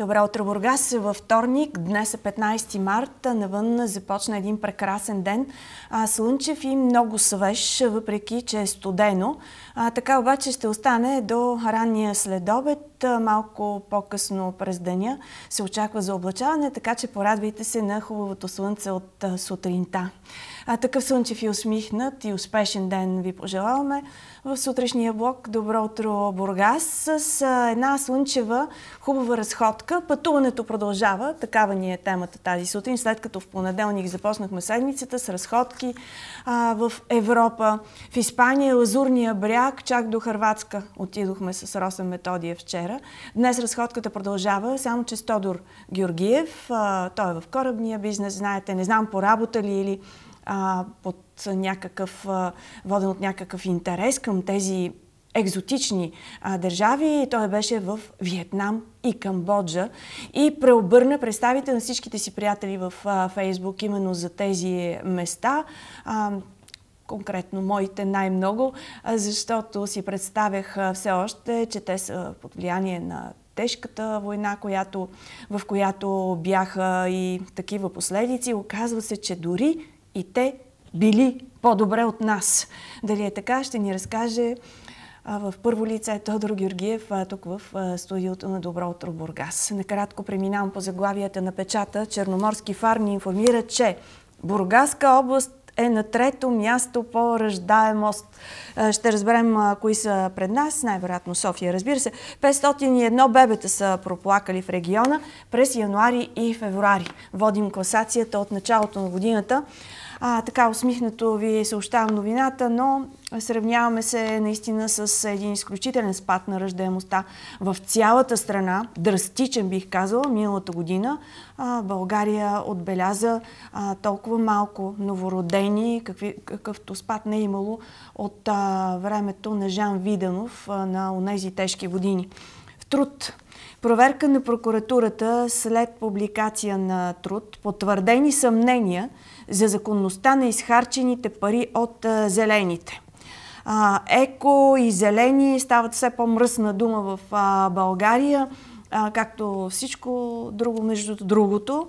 Добро утро, Бургас. Във вторник, днес е 15 марта, навън започна един прекрасен ден. Слънчев и много свеж, въпреки че е студено. Така обаче ще остане до ранния следобед, малко по-късно през деня. Се очаква за облачаване, така че порадвайте се на хубавото слънце от сутринта. А, такъв слънчев и усмихнат и успешен ден ви пожелаваме в сутрешния блок Добро утро Бургас с а, една слънчева хубава разходка. Пътуването продължава, такава ни е темата тази сутрин, след като в понеделник започнахме седмицата с разходки а, в Европа, в Испания, Лазурния бряг, чак до Харватска отидохме с Росен Методия вчера. Днес разходката продължава, само че Стодор Георгиев, а, той е в корабния бизнес, знаете, не знам по работа ли или а, под някакъв, а, воден от някакъв интерес към тези екзотични а, държави. Той беше в Виетнам и Камбоджа и преобърна представите на всичките си приятели в а, Фейсбук именно за тези места. А, конкретно моите най-много, защото си представях все още, че те са под влияние на тежката война, която, в която бяха и такива последици. Оказва се, че дори и те били по-добре от нас. Дали е така, ще ни разкаже в първо лице Тодор Георгиев, тук в студиото на Добро утро Бургас. Накратко преминавам по заглавията на печата. Черноморски фар ни информира, че Бургаска област е на трето място по ръждаемост. Ще разберем кои са пред нас. Най-вероятно София, разбира се. 501 бебета са проплакали в региона през януари и февруари. Водим класацията от началото на годината. А, така усмихнато ви съобщавам новината, но сравняваме се наистина с един изключителен спад на ръждаемостта в цялата страна, драстичен бих казала, миналата година. А, България отбеляза а, толкова малко новородени, какви, какъвто спад не е имало от а, времето на Жан Виденов а, на тези тежки години. В труд Проверка на прокуратурата след публикация на труд, потвърдени съмнения за законността на изхарчените пари от а, зелените. А, еко и зелени стават все по-мръсна дума в а, България, както всичко друго между другото.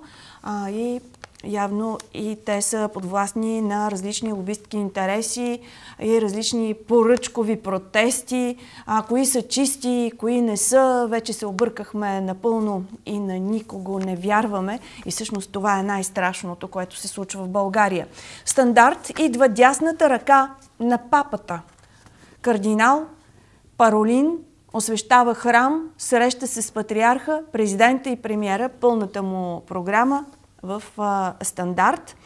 И Явно и те са подвластни на различни лобистки интереси и различни поръчкови протести. А кои са чисти, кои не са, вече се объркахме напълно и на никого не вярваме. И всъщност това е най-страшното, което се случва в България. Стандарт идва дясната ръка на папата. Кардинал Паролин освещава храм, среща се с патриарха, президента и премиера, пълната му програма в а, стандарт.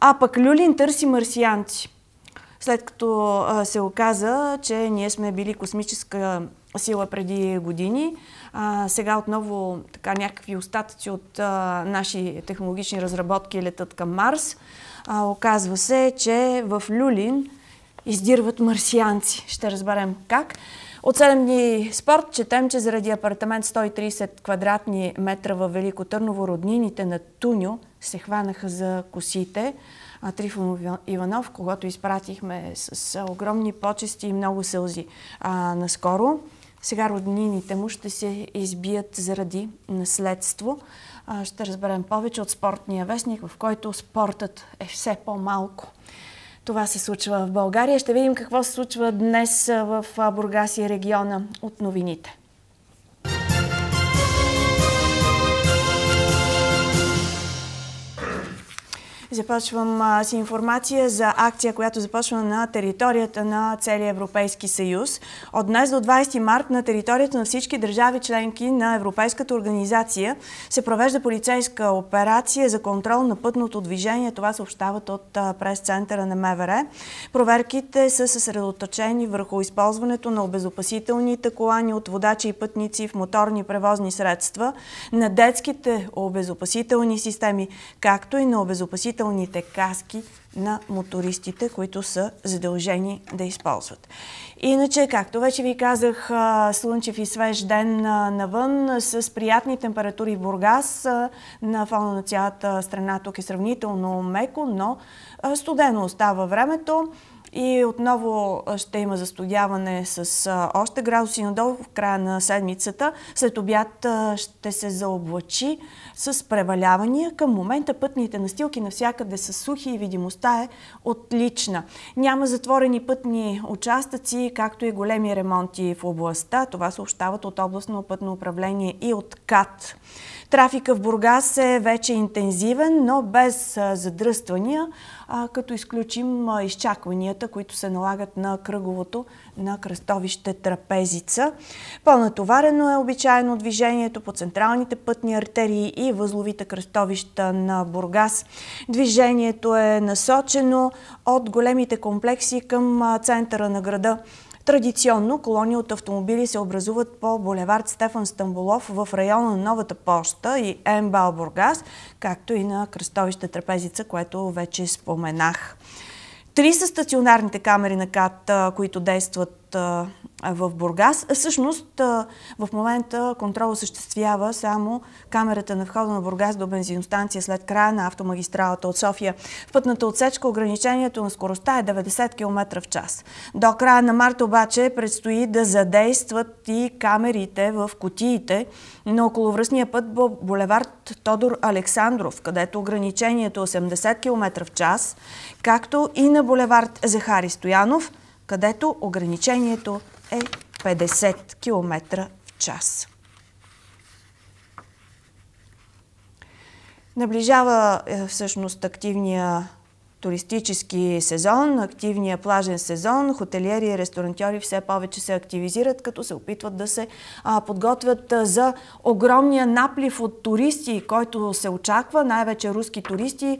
А пък Люлин търси марсианци. След като а, се оказа, че ние сме били космическа сила преди години, а, сега отново така някакви остатъци от а, наши технологични разработки летат към Марс. А, оказва се, че в Люлин издирват марсианци. Ще разберем как. От 7 дни спорт четем, че заради апартамент 130 квадратни метра във Велико Търново роднините на Туню се хванаха за косите. Трифон Иванов, когато изпратихме с огромни почести и много сълзи а, наскоро. Сега роднините му ще се избият заради наследство. А, ще разберем повече от спортния вестник, в който спортът е все по-малко. Това се случва в България. Ще видим какво се случва днес в Бургас и региона от новините. Започвам с информация за акция, която започва на територията на целия Европейски съюз. От днес до 20 март на територията на всички държави членки на Европейската организация се провежда полицейска операция за контрол на пътното движение. Това съобщават от прес-центъра на МВР. Проверките са съсредоточени върху използването на обезопасителните колани от водачи и пътници в моторни превозни средства, на детските обезопасителни системи, както и на обезопасителни допълнителните каски на мотористите, които са задължени да използват. Иначе, както вече ви казах, слънчев и свеж ден навън с приятни температури в Бургас. На фона на цялата страна тук е сравнително меко, но студено остава времето. И отново ще има застудяване с още градуси надолу в края на седмицата. След обяд ще се заоблачи с превалявания. Към момента пътните настилки навсякъде са сухи и видимостта е отлична. Няма затворени пътни участъци, както и големи ремонти в областта. Това съобщават от областно пътно управление и от КАТ. Трафика в Бургас е вече интензивен, но без задръствания, като изключим изчакванията, които се налагат на кръговото на кръстовище Трапезица. По-натоварено е обичайно движението по централните пътни артерии и възловите кръстовища на Бургас. Движението е насочено от големите комплекси към центъра на града. Традиционно колони от автомобили се образуват по булевард Стефан Стамбулов в района на Новата поща и Ембал Бургас, както и на кръстовище Трапезица, което вече споменах. Три са стационарните камери на КАТ, които действат в Бургас. Всъщност в момента контрол осъществява само камерата на входа на Бургас до бензиностанция след края на автомагистралата от София. В пътната отсечка ограничението на скоростта е 90 км в час. До края на март обаче предстои да задействат и камерите в котиите на околовръстния път булевард Тодор Александров, където ограничението е 80 км в час, както и на булевард Захари Стоянов, където ограничението е 50 км в час. Наближава е, всъщност активния туристически сезон, активния плажен сезон, хотелиери и ресторантьори все повече се активизират, като се опитват да се подготвят за огромния наплив от туристи, който се очаква, най-вече руски туристи.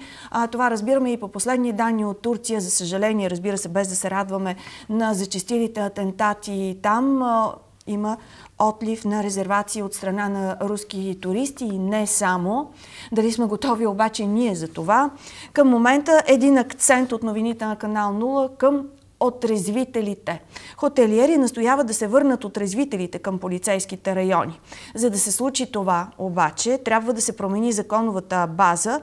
Това разбираме и по последни данни от Турция, за съжаление, разбира се, без да се радваме на зачистилите атентати там. Има отлив на резервации от страна на руски туристи и не само. Дали сме готови обаче ние за това? Към момента един акцент от новините на канал 0 към отрезвителите. Хотелиери настояват да се върнат отрезвителите към полицейските райони. За да се случи това обаче, трябва да се промени законовата база,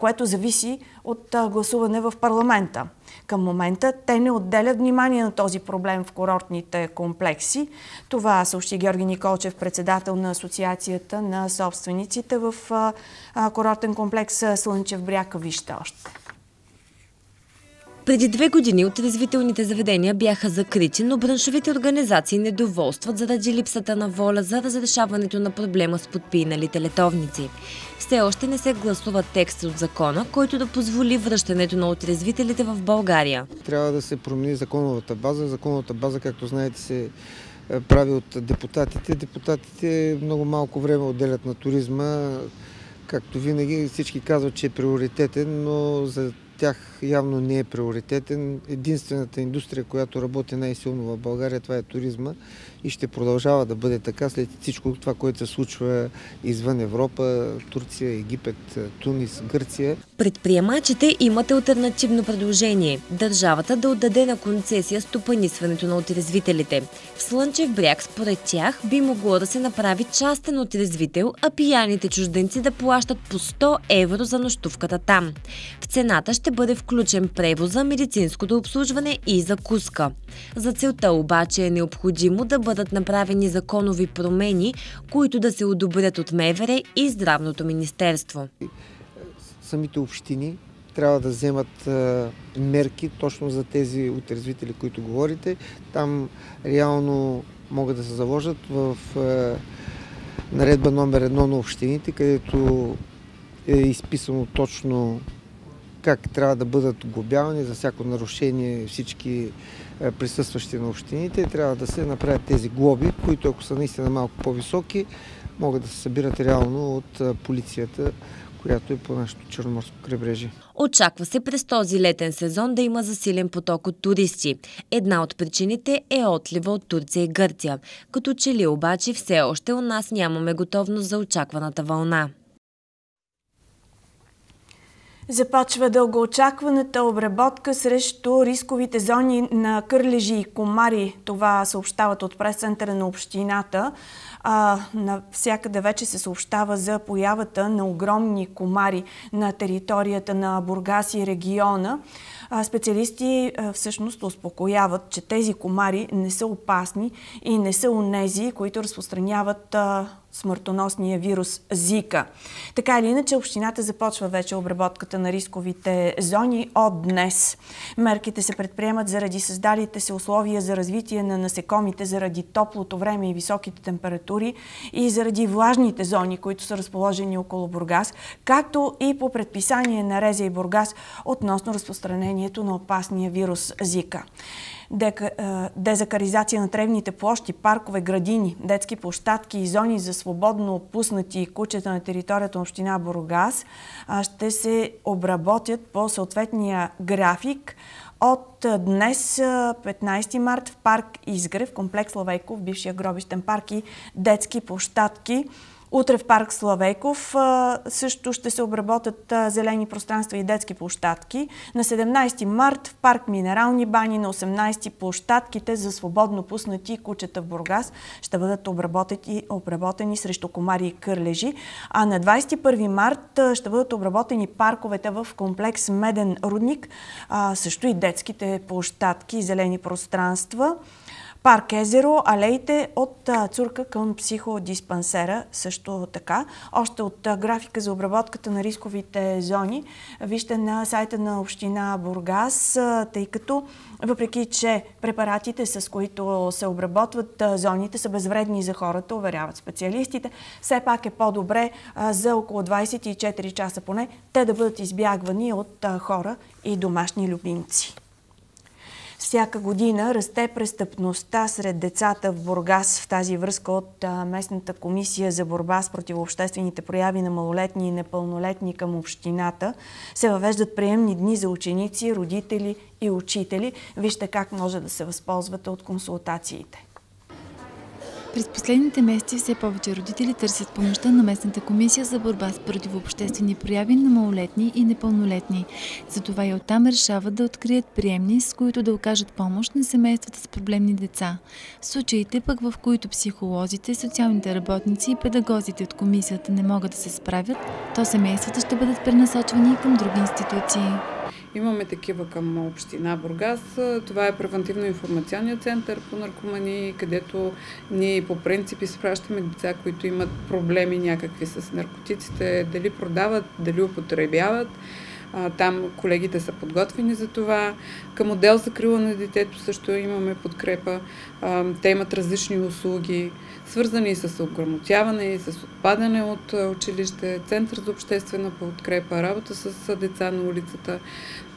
което зависи от гласуване в парламента. Към момента те не отделят внимание на този проблем в курортните комплекси. Това съобщи Георги Николчев, председател на Асоциацията на собствениците в курортен комплекс Слънчев бряг. Вижте още. Преди две години отрезвителните заведения бяха закрити, но браншовите организации недоволстват заради липсата на воля за разрешаването на проблема с подпиналите летовници. Все още не се гласува текст от закона, който да позволи връщането на отрезвителите в България. Трябва да се промени законовата база. Законовата база, както знаете, се е, прави от депутатите. Депутатите много малко време отделят на туризма. Както винаги всички казват, че е приоритетен, но за тях явно не е приоритетен. Единствената индустрия, която работи най-силно в България, това е туризма и ще продължава да бъде така след всичко това, което се случва извън Европа, Турция, Египет, Тунис, Гърция. Предприемачите имат альтернативно предложение – държавата да отдаде на концесия стопанисването на отрезвителите. В Слънчев бряг, според тях, би могло да се направи частен отрезвител, а пияните чужденци да плащат по 100 евро за нощувката там. В цената ще бъде включен превоз за медицинското обслужване и закуска. За целта обаче е необходимо да бъдат направени законови промени, които да се одобрят от МВР и Здравното министерство. Самите общини трябва да вземат мерки точно за тези отрезвители, които говорите. Там реално могат да се заложат в наредба номер едно на общините, където е изписано точно как трябва да бъдат глобявани за всяко нарушение всички е, присъстващи на общините. Трябва да се направят тези глоби, които ако са наистина малко по-високи, могат да се събират реално от е, полицията, която е по нашето черноморско крайбрежие. Очаква се през този летен сезон да има засилен поток от туристи. Една от причините е отлива от Турция и Гърция. Като че ли обаче все още у нас нямаме готовност за очакваната вълна. Започва дългоочакваната обработка срещу рисковите зони на кърлежи и комари. Това съобщават от прес-центъра на общината. А, навсякъде вече се съобщава за появата на огромни комари на територията на Бургас и региона. А, специалисти а, всъщност успокояват, че тези комари не са опасни и не са унези, които разпространяват а, смъртоносния вирус Зика. Така или иначе, общината започва вече обработката на рисковите зони от днес. Мерките се предприемат заради създалите се условия за развитие на насекомите, заради топлото време и високите температури и заради влажните зони, които са разположени около Бургас, както и по предписание на Реза и Бургас относно разпространението на опасния вирус Зика. Дезакаризация на тревните площи, паркове, градини, детски площадки и зони за свободно опуснати кучета на територията на община Бургас ще се обработят по съответния график от днес, 15 март, в парк Изгрев, комплекс Лавейков, бившия гробищен парк и детски площадки. Утре в парк Славейков също ще се обработят зелени пространства и детски площадки. На 17 март в парк Минерални бани, на 18 площадките за свободно пуснати кучета в Бургас ще бъдат обработени, обработени срещу комари и кърлежи. А на 21 март ще бъдат обработени парковете в комплекс Меден рудник, също и детските площадки и зелени пространства. Парк Езеро, алеите от Цурка към психодиспансера също така. Още от графика за обработката на рисковите зони вижте на сайта на община Бургас, тъй като въпреки, че препаратите, с които се обработват зоните, са безвредни за хората, уверяват специалистите, все пак е по-добре за около 24 часа поне те да бъдат избягвани от хора и домашни любимци. Всяка година расте престъпността сред децата в Бургас в тази връзка от местната комисия за борба с противообществените прояви на малолетни и непълнолетни към общината. Се въвеждат приемни дни за ученици, родители и учители. Вижте как може да се възползвате от консултациите. През последните месеци все повече родители търсят помощта на местната комисия за борба с противообществени прояви на малолетни и непълнолетни. Затова и оттам решават да открият приемни, с които да окажат помощ на семействата с проблемни деца. Случаите пък, в които психолозите, социалните работници и педагозите от комисията не могат да се справят, то семействата ще бъдат пренасочвани към други институции. Имаме такива към община Бургас. Това е превентивно-информационния център по наркомании, където ние по принцип изпращаме деца, които имат проблеми някакви с наркотиците, дали продават, дали употребяват. Там колегите са подготвени за това. Към отдел за крила на детето също имаме подкрепа. Те имат различни услуги, свързани с ограмотяване и с отпадане от училище, център за обществена подкрепа, работа с деца на улицата.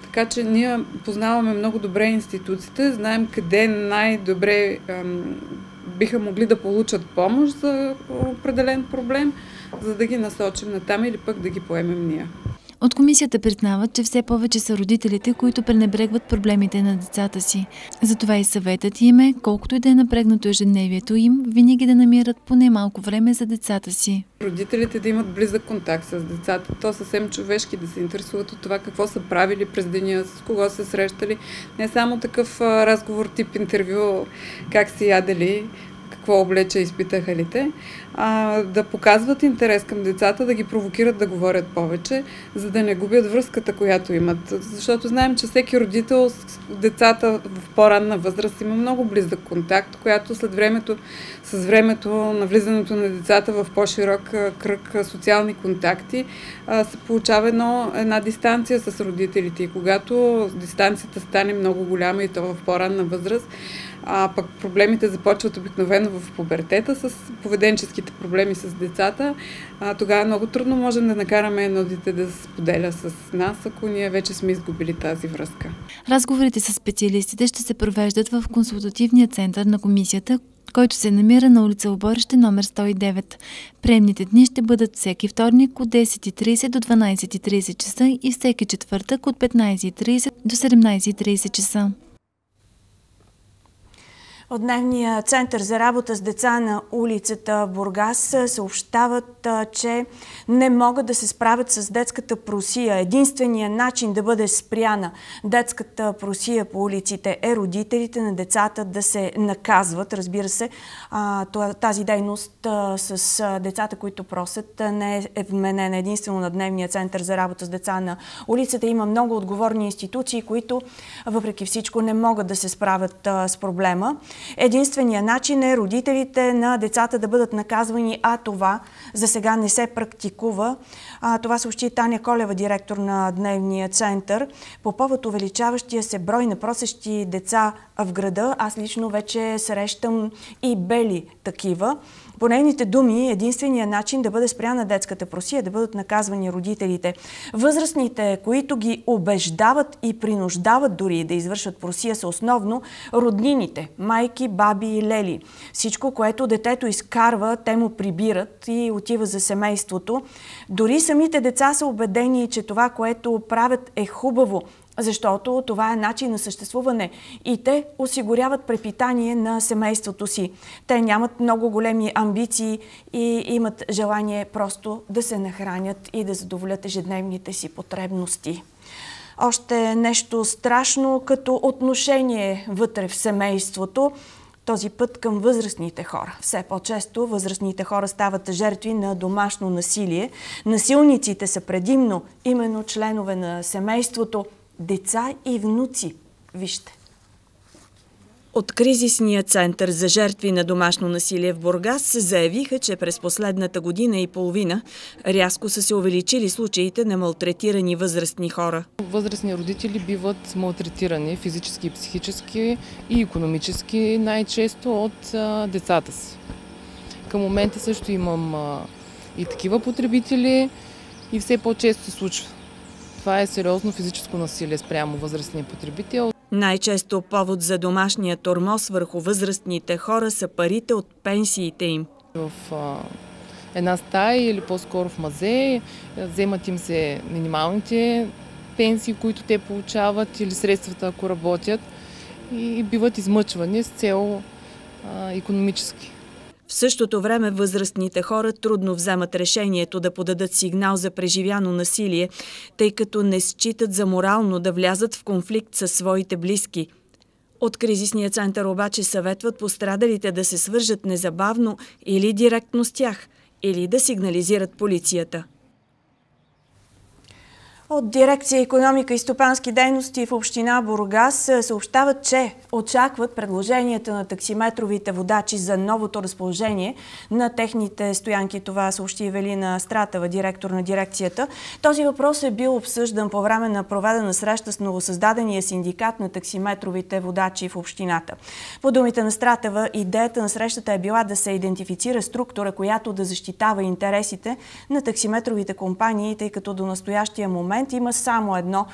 Така че ние познаваме много добре институциите, знаем къде най-добре биха могли да получат помощ за определен проблем, за да ги насочим на там или пък да ги поемем ние. От комисията признават, че все повече са родителите, които пренебрегват проблемите на децата си. Затова и съветът им е, колкото и да е напрегнато ежедневието им, винаги да намират поне малко време за децата си. Родителите да имат близък контакт с децата, то съвсем човешки да се интересуват от това какво са правили през деня, с кого са срещали. Не само такъв разговор тип интервю, как си ядели, какво облече изпитаха ли те, а, да показват интерес към децата, да ги провокират да говорят повече, за да не губят връзката, която имат. Защото знаем, че всеки родител с децата в по-ранна възраст има много близък контакт, която след времето, с времето на влизането на децата в по-широк кръг социални контакти, а, се получава едно, една дистанция с родителите. И когато дистанцията стане много голяма и то в по-ранна възраст, а пък проблемите започват обикновено в пубертета с поведенческите проблеми с децата. А, тогава много трудно можем да накараме едно дете да се споделя с нас, ако ние вече сме изгубили тази връзка. Разговорите с специалистите ще се провеждат в консултативния център на комисията, който се намира на улица Оборище номер 109. Приемните дни ще бъдат всеки вторник от 10.30 до 12.30 часа и всеки четвъртък от 15.30 до 17.30 часа. От дневния център за работа с деца на улицата Бургас съобщават, че не могат да се справят с детската просия. Единственият начин да бъде спряна детската просия по улиците е родителите на децата да се наказват. Разбира се, тази дейност с децата, които просят, не е вменена единствено на дневния център за работа с деца на улицата. Има много отговорни институции, които въпреки всичко не могат да се справят с проблема. Единственият начин е родителите на децата да бъдат наказвани, а това за сега не се практикува. А, това съобщи Таня Колева, директор на Дневния център. По повод увеличаващия се брой на просещи деца в града, аз лично вече срещам и бели такива. По нейните думи, единственият начин да бъде спряна детската просия е да бъдат наказвани родителите. Възрастните, които ги убеждават и принуждават дори да извършват просия, са основно роднините, майки, баби и лели. Всичко, което детето изкарва, те му прибират и отива за семейството. Дори самите деца са убедени, че това, което правят е хубаво, защото това е начин на съществуване и те осигуряват препитание на семейството си. Те нямат много големи амбиции и имат желание просто да се нахранят и да задоволят ежедневните си потребности. Още нещо страшно като отношение вътре в семейството този път към възрастните хора. Все по-често възрастните хора стават жертви на домашно насилие. Насилниците са предимно именно членове на семейството, деца и внуци. Вижте. От кризисния център за жертви на домашно насилие в Бургас се заявиха, че през последната година и половина рязко са се увеличили случаите на малтретирани възрастни хора. Възрастни родители биват малтретирани физически психически и економически най-често от а, децата си. Към момента също имам а, и такива потребители и все по-често се случва. Това е сериозно физическо насилие спрямо възрастния потребител. Най-често повод за домашния тормоз върху възрастните хора са парите от пенсиите им. В а, една стая или по-скоро в мазе вземат им се минималните пенсии, които те получават или средствата, ако работят и биват измъчвани с цел а, економически. В същото време възрастните хора трудно вземат решението да подадат сигнал за преживяно насилие, тъй като не считат за морално да влязат в конфликт със своите близки. От кризисния център обаче съветват пострадалите да се свържат незабавно или директно с тях, или да сигнализират полицията. От дирекция економика и стопански дейности в община Бургас съобщават, че очакват предложенията на таксиметровите водачи за новото разположение на техните стоянки. Това съобщи Велина Стратева, директор на дирекцията. Този въпрос е бил обсъждан по време на проведена среща с новосъздадения синдикат на таксиметровите водачи в общината. По думите на Стратева, идеята на срещата е била да се идентифицира структура, която да защитава интересите на таксиметровите компании, тъй като до настоящия момент момент има само едно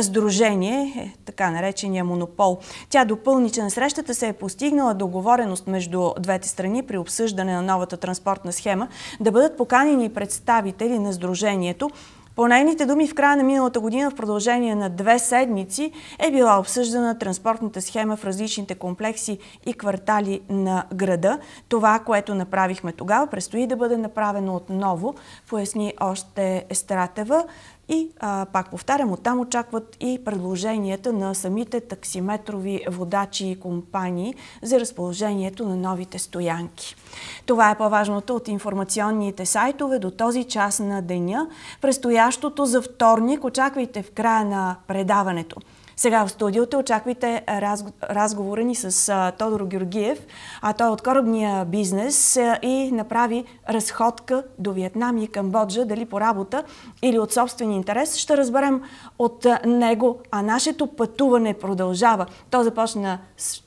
сдружение, е, така наречения монопол. Тя допълни, че на срещата се е постигнала договореност между двете страни при обсъждане на новата транспортна схема да бъдат поканени представители на сдружението, по нейните думи, в края на миналата година, в продължение на две седмици, е била обсъждана транспортната схема в различните комплекси и квартали на града. Това, което направихме тогава, предстои да бъде направено отново, поясни още Естратева. И а, пак повтарям, оттам очакват и предложенията на самите таксиметрови водачи и компании за разположението на новите стоянки. Това е по-важното от информационните сайтове до този час на деня. Предстоящото за вторник очаквайте в края на предаването. Сега в студиото очаквайте разговора ни с Тодор Георгиев, а той е от корабния бизнес и направи разходка до Виетнам и Камбоджа, дали по работа или от собствен интерес. Ще разберем от него, а нашето пътуване продължава. То започна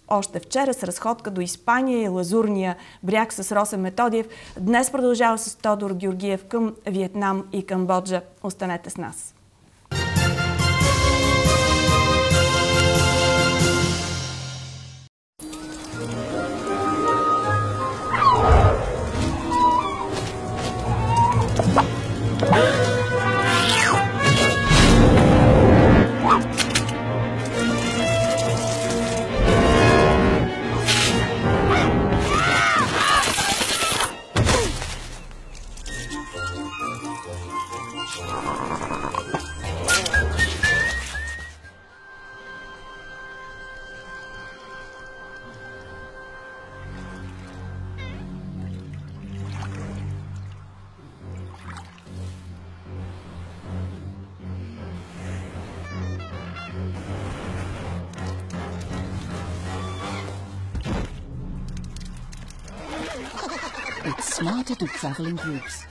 още вчера с разходка до Испания и Лазурния бряг с Росен Методиев. Днес продължава с Тодор Георгиев към Виетнам и Камбоджа. Останете с нас. smart at traveling groups.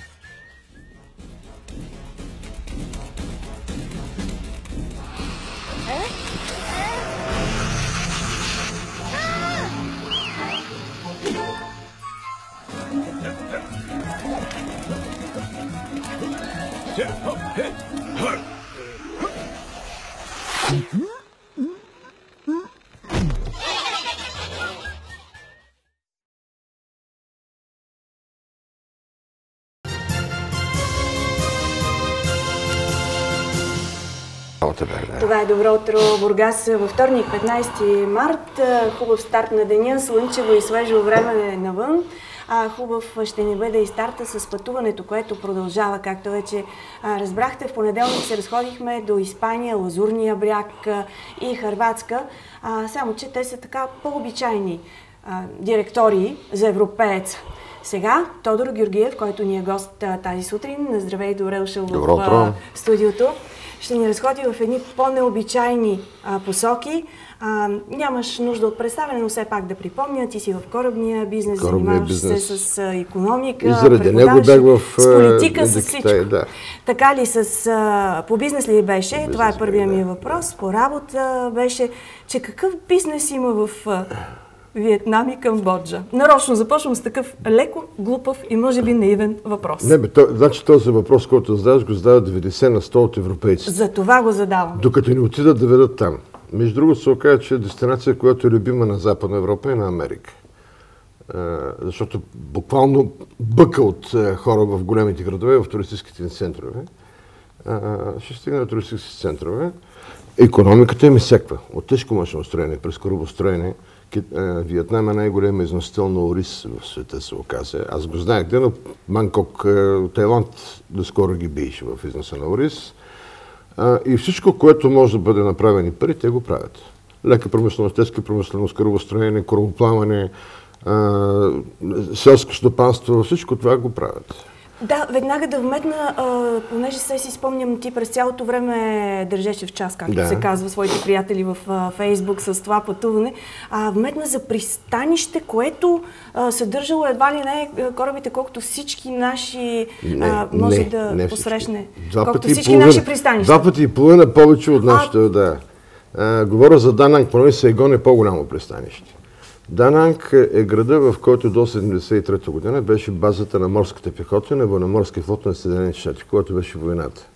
Това е добро утро, Бургас. Във вторник, 15 март. Хубав старт на деня, слънчево и свежо време навън. А, хубав ще ни бъде и старта с пътуването, което продължава, както вече а, разбрахте. В понеделник се разходихме до Испания, Лазурния бряг а, и Харватска. А, само, че те са така по-обичайни директории за европеец. Сега Тодор Георгиев, който ни е гост тази сутрин, здравей, добре дошъл в студиото, ще ни разходи в едни по-необичайни посоки. А, нямаш нужда от представяне, но все пак да припомня, ти си в корабния бизнес, Корабния занимаваш бизнес. се с економика, И заради него бях в, с политика, с всичко. да. Така ли, с, а, по бизнес ли беше? По Това е бизнес първия бях, ми да. въпрос. По работа беше, че какъв бизнес има в Виетнам и Камбоджа? Нарочно започвам с такъв леко, глупав и може би наивен въпрос. Не, бе, то, значи този въпрос, който задаваш, го задават 90 на 100 от европейците. За това го задавам. Докато не отидат да ведат там. Между другото се оказа, че е дестинация, която е любима на Западна Европа и на Америка. Защото буквално бъка от хора в големите градове, в туристическите центрове. Ще стигне до туристическите центрове. Економиката им изсеква. От тежко машиностроение през корабостроение. А, Виетнам е най-големия износител на ориз в света, се оказа. Аз го знаех, но Манкок, а, Тайланд доскоро ги биеше в износа на ориз. И всичко, което може да бъде направено пари, те го правят. Лека промишленост, тежка промишленост, корабостроение, корабоплаване, а, селско стопанство, всичко това го правят. Да, веднага да вметна, а, понеже се си спомням, ти през цялото време държеше в час, както Да. се казва, своите приятели в а, Фейсбук с това пътуване. А, вметна за пристанище, което а, съдържало едва ли не корабите, колкото всички наши а, може да всички. посрещне. Два колкото всички половина- наши пристанища. Два пъти и половина повече от нашето, да. А, говоря за Дананг, поне Сайгон е по-голямо пристанище. Дананг е града, в който до 1973 година беше базата на морската пехота на военноморския флот на Съединените щати, когато беше войната.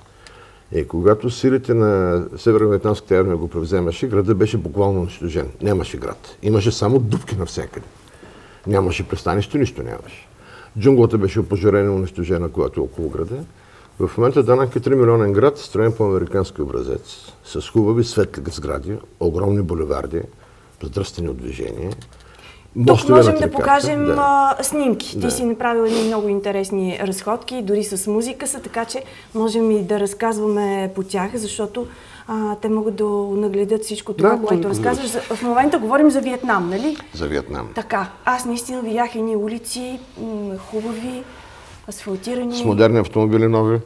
И когато силите на Северо-Вьетнамската армия го превземаше, града беше буквално унищожен. Нямаше град. Имаше само дупки навсякъде. Нямаше пристанище, нищо нямаше. Джунглата беше опожарена и унищожена, която е около града. В момента Дананг е 3 милионен град, строен по американски образец, с хубави светли сгради, огромни булеварди, задръстени от движение. Тук можем да покажем да. а, снимки. Ти Да. си направил едни много интересни разходки, дори с музика са, така че можем и да разказваме по тях, защото а, те могат да нагледат всичко това, Да, което разказваш. В момента говорим за Виетнам, нали? За Виетнам. Така, аз наистина видях едни улици, хубави, асфалтирани, С модерни автомобили нови.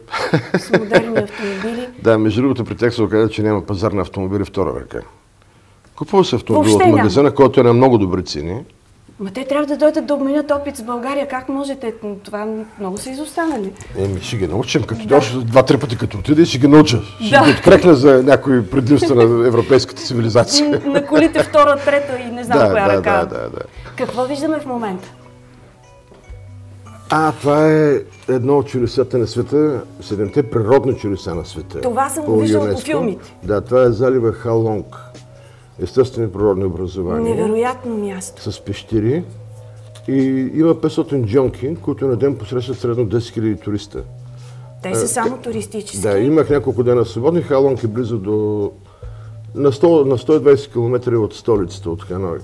с модерни автомобили. Да, между другото, при тях се оказа, че няма пазар на автомобили втора ръка. Купува се автомобил Въобще от няма. магазина, който е на много добри цени. Ма те трябва да дойдат да обменят опит с България. Как можете? Това много са изостанали. Еми, ще ги научим, като да. още два-три пъти като отиде, ще ги науча. Ще Да. ги открехна за някои предимства на европейската цивилизация. На колите втора, трета и не знам да, коя да, ръка. да, да, да. Какво виждаме в момента? А, това е едно от чудесата на света, седемте природни чудеса на света. Това съм го по виждала по филмите. Да, това е залива Халонг. Естествени природни образования. Невероятно място. С пещери. И има 500 джонки, които на ден посрещат средно 10 000 туриста. Те са само туристически. Да, имах няколко дена свободни. Халонг е близо до... На, 100, на 120 км от столицата, от Ханой.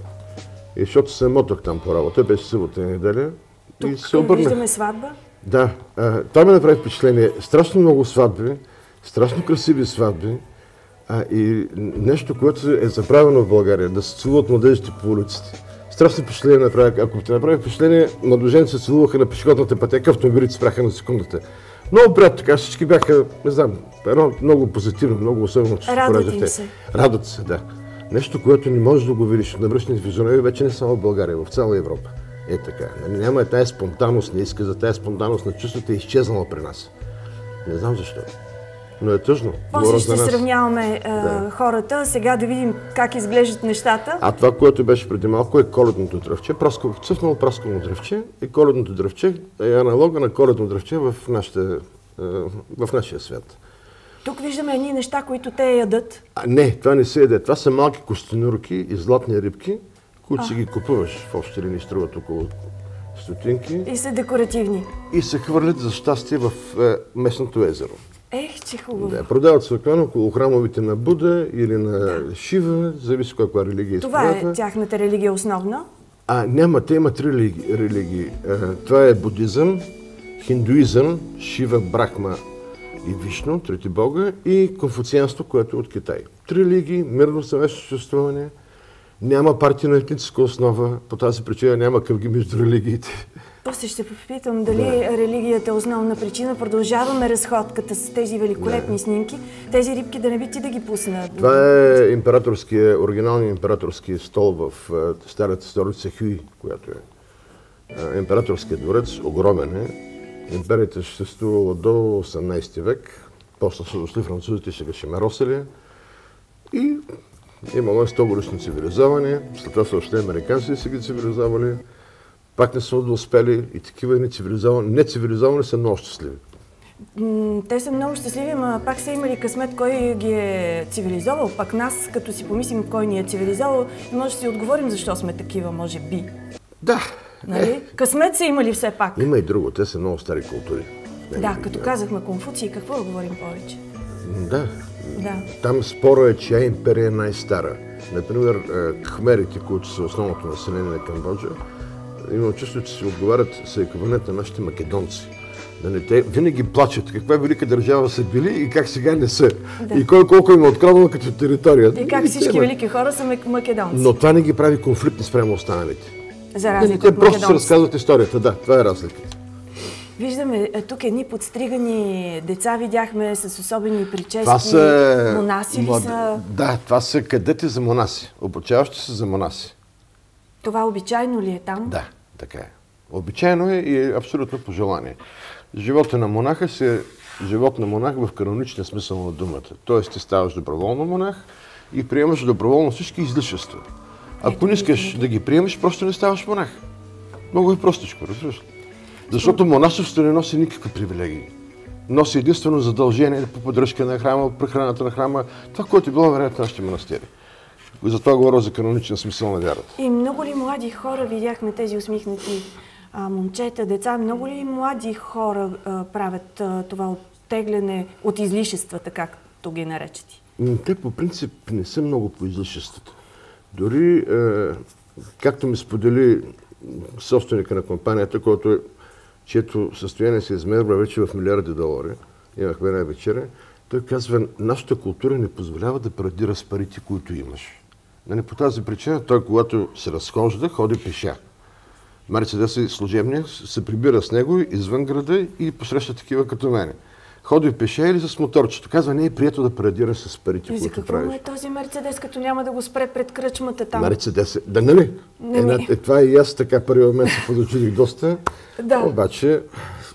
И защото се мотах там по работа, беше събота и неделя. и се Тук обърнах. виждаме сватба. Да, а, това ме направи впечатление. Страшно много сватби, страшно красиви сватби а, и нещо, което е забравено в България, да се целуват младежите по улиците. Страшно впечатление направи. Ако ти направи впечатление, младоженци се целуваха на пешеходната пътека, автомобилите спряха на секундата. Много приятно така, всички бяха, не знам, едно много позитивно, много особено чувство Радват им те. се. Радват се, да. Нещо, което не можеш да го видиш от навръщани физиономии, вече не само в България, в цяла Европа. Е така. Нали, няма тази спонтанност, не иска за тази спонтанност на чувствата е изчезнала при нас. Не знам защо. Но е тъжно. После ще сравняваме а, Да. хората. Сега да видим как изглеждат нещата. А това, което беше преди малко е коледното дръвче. Прасков, цъфнало прасково дръвче и коледното дръвче е аналога на коледно дръвче в, нашите, е, в нашия свят. Тук виждаме едни неща, които те ядат. А, не, това не се яде. Това са малки костенурки и златни рибки, които си ги купуваш в общи линии, струват около стотинки И са декоративни. и се хвърлят за щастие в е, местното езеро. Ех, че хубаво. Да, продават обикновено около храмовите на Буда или на Шива, зависи каква религия Това е тяхната религия основна. А, няма, те имат три религи- религии. Е, Това е будизъм, хиндуизъм, Шива, Брахма и Вишну, трети бога, и конфуцианство, което е от Китай. Три религии, мирно съвместно съществуване, няма партия на етническа основа, по тази причина няма къвги между религиите. После ще попитам дали религията е основна причина. Продължаваме разходката с тези великолепни снимки. Тези рибки да не би ти да ги пусна. Това е императорския, оригиналният императорски стол в е, старата столица Хюи, която е е, императорският дворец, огромен е. Империята съществувала до 18 век. После са дошли французите, ще ги шемеросали. И имало 100 годишно цивилизоване. След това са още американците са ги цивилизовали. Пак не са успели и такива нецивилизовани, нецивилизовани са много щастливи. Те са много щастливи, ама пак са имали късмет кой ги е цивилизовал. Пак нас, като си помислим кой ни е цивилизовал, може да си отговорим защо сме такива, може би. Да, Нали? Късмет са имали все пак. има и друго. Те са много стари култури. Да, като казахме Конфуций, какво да говорим повече? Да, Да. Там спора е, чия империя е най-стара. Например, е, кхмерите, които са основното население на Камбоджа, имам чувство, че си отговарят с еквивалент на нашите македонци. Нали, те винаги плачат каква велика държава са били и как сега не са. И кой колко им е откраднал като територия. И как всички ма- велики хора са мак- македонци. Но това не ги прави конфликтни спрямо останалите. За разлика те от просто си македонци. разказват историята, да, това е разликата. Виждаме е, тук едни подстригани деца, видяхме с особени прически. Това са... Монаси ли млад- са? Да, това са кадети за монаси, обучаващи се за монаси. Това обичайно ли е там? Да, така е. Обичайно е и е абсолютно пожелание. Живота на монаха си е живот на монах в каноничния смисъл на думата. Тоест ти ставаш доброволно монах и приемаш доброволно всички излишества. Ако не искаш да ги приемеш, просто не ставаш монах. Много е простичко, разбираш ли? Защото монашеството не носи никакви привилегии. Носи единствено задължение по поддръжка на храма, прехраната на храма, това, което е било вероятно нашите манастири. Затова говоря за каноничен смисъл на вярата. И много ли млади хора видяхме тези усмихнати а, момчета, деца? Много ли млади хора а, правят а, това оттегляне от излишествата, както ги наречете? Те по принцип не са много по излишествата. Дори, е, както ми сподели собственика на компанията, който е, чието състояние се измерва вече в милиарди долари, имахме една вечеря, той казва, нашата култура не позволява да парадира с парите, които имаш. Нали, по тази причина той, когато се разхожда, ходи пеша. Мерцедес и служебния се прибира с него извън града и посреща такива като мене. Ходи пеша или с моторчето. Казва, не е прието да парадираш с парите, И за които какво му правиш. е този Мерцедес, като няма да го спре пред кръчмата там? Мерцедес е... Да, нали? Не Една, е, това и аз така първия момент се подочудих доста. Да. Обаче,